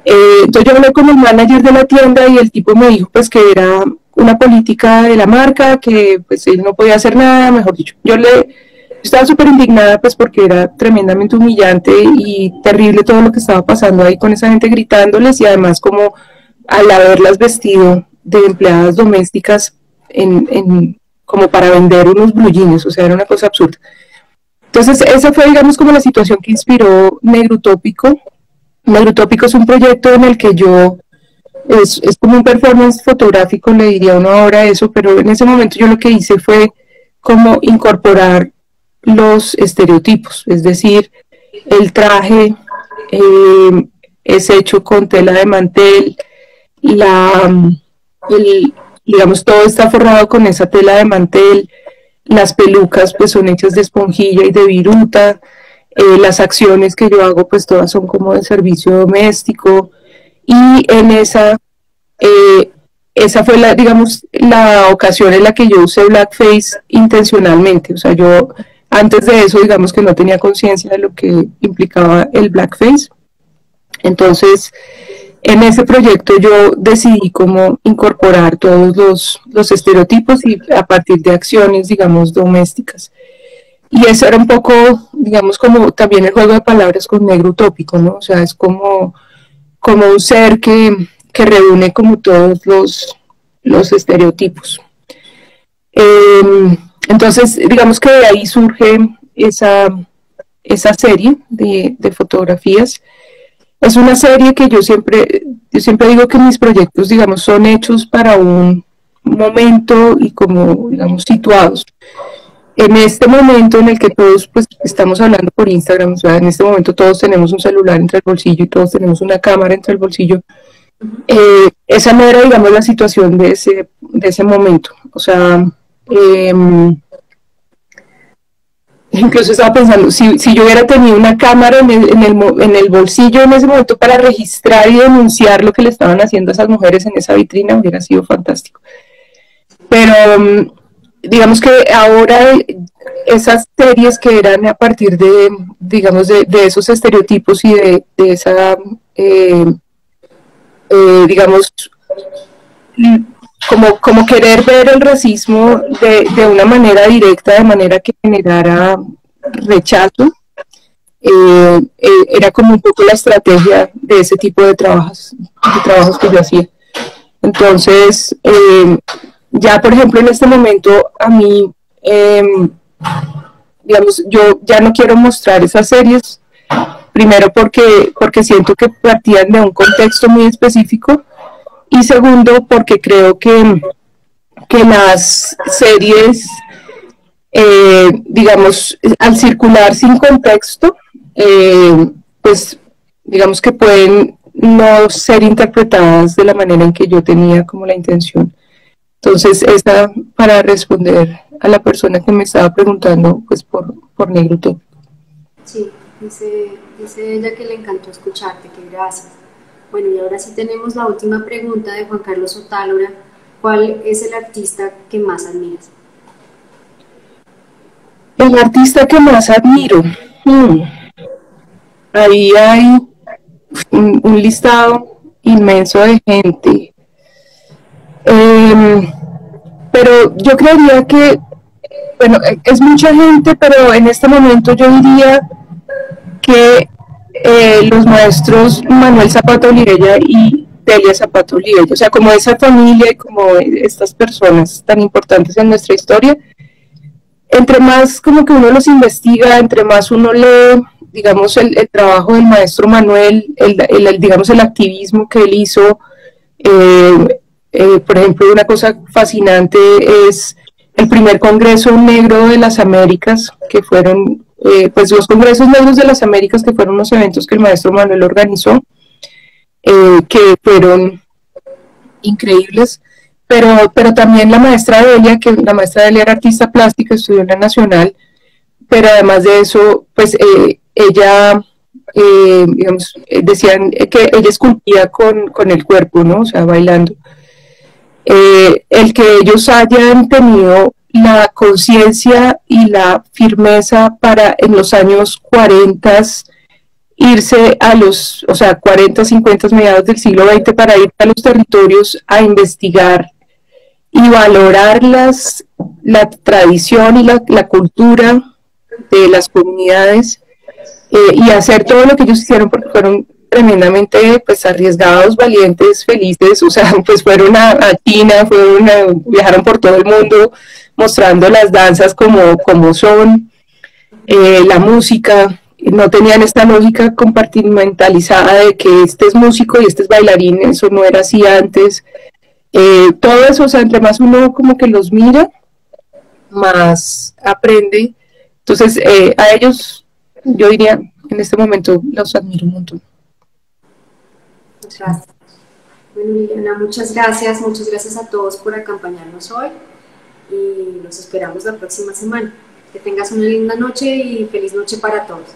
Eh, entonces yo hablé con el manager de la tienda y el tipo me dijo pues que era una política de la marca, que pues él no podía hacer nada, mejor dicho. Yo le estaba súper indignada pues porque era tremendamente humillante y terrible todo lo que estaba pasando ahí con esa gente gritándoles y además como al haberlas vestido de empleadas domésticas en, como para vender unos blue o sea, era una cosa absurda. Entonces, esa fue, digamos, como la situación que inspiró Negro Utópico. Negro Utópico es un proyecto en el que yo, es, es como un performance fotográfico, le diría una hora eso, pero en ese momento yo lo que hice fue como incorporar los estereotipos, es decir, el traje eh, es hecho con tela de mantel, la, digamos, todo está forrado con esa tela de mantel, las pelucas pues son hechas de esponjilla y de viruta, eh, las acciones que yo hago pues todas son como de servicio doméstico y en esa, eh, esa fue la, digamos, la ocasión en la que yo usé blackface intencionalmente, o sea, yo antes de eso, digamos que no tenía conciencia de lo que implicaba el blackface. Entonces, en ese proyecto yo decidí cómo incorporar todos los, los estereotipos y a partir de acciones, digamos, domésticas. Y eso era un poco, digamos, como también el juego de palabras con negro utópico, ¿no? O sea, es como, como un ser que, que reúne como todos los, los estereotipos. Eh, entonces, digamos que de ahí surge esa, esa serie de, fotografías. Es una serie que yo siempre, yo siempre digo que mis proyectos, digamos, son hechos para un momento y como, digamos, situados. En este momento en el que todos pues, estamos hablando por Instagram, o sea, en este momento todos tenemos un celular entre el bolsillo y todos tenemos una cámara entre el bolsillo, eh, esa no era, digamos, la situación de ese, de ese momento. O sea, Em, incluso estaba pensando, si, si, yo hubiera tenido una cámara en el, en, el, en el, bolsillo en ese momento para registrar y denunciar lo que le estaban haciendo a esas mujeres en esa vitrina, hubiera sido fantástico. Pero mm, digamos que ahora esas series que eran a partir de, digamos, de, de esos estereotipos y de, de esa, eh, eh, digamos, como, como querer ver el racismo de, de, una manera directa, de manera que generara rechazo, eh, eh, era como un poco la estrategia de ese tipo de trabajos, trabajos que yo hacía. Entonces, eh, ya por ejemplo en este momento a mí, em, digamos, yo ya no quiero mostrar esas series, primero porque, porque siento que partían de un contexto muy específico, y segundo, porque creo que, que las series, eh, digamos, al circular sin contexto, eh, pues digamos que pueden no ser interpretadas de la manera en que yo tenía como la intención. Entonces, esa para responder a la persona que me estaba preguntando, pues por, por negro
tópico. Sí, dice, dice ella que le encantó escucharte, que gracias. Bueno, y ahora sí tenemos la última pregunta de Juan Carlos Otálora. ¿Cuál es el artista que más admiras?
El artista que más admiro. Hmm. Ahí hay un, listado inmenso de gente. Em, pero yo creería que, bueno, es mucha gente, pero en este momento yo diría que eh, los maestros Manuel Zapata Olivella y Delia Zapata Olivella, o sea, como esa familia y como estas personas tan importantes en nuestra historia, entre más como que uno los investiga, entre más uno lee, digamos, el, trabajo del maestro Manuel, el, digamos, el activismo que él hizo, eh, eh, por ejemplo, una cosa fascinante es el primer Congreso Negro de las Américas, que fueron eh, pues los Congresos Negros de las Américas, que fueron unos eventos que el maestro Manuel organizó, eh, que fueron increíbles, pero, pero también la maestra Delia, que la maestra Delia era artista plástica, estudió en la Nacional, pero además de eso, pues eh, ella, digamos, decían que ella esculpía con, con, el cuerpo, ¿no? O sea, bailando. el que ellos hayan tenido la conciencia y la firmeza para en los años 40 irse a los, o sea, 40, 50, mediados del siglo XX para ir a los territorios a investigar y valorar las, la tradición y la, la cultura de las comunidades eh, y hacer todo lo que ellos hicieron porque fueron tremendamente pues arriesgados, valientes, felices, o sea, pues fueron a, China, fueron viajaron por todo el mundo mostrando las danzas como, como son, eh, la música, no tenían esta lógica compartimentalizada de que este es músico y este es bailarín, eso no era así antes. Eh, todo eso, o sea, entre más uno como que los mira, más aprende. Entonces, eh, a ellos, yo diría, en este momento los admiro un montón.
Bueno, Liliana, muchas gracias, muchas gracias a todos por acompañarnos hoy y nos esperamos la próxima semana. Que tengas una linda noche y feliz noche para todos.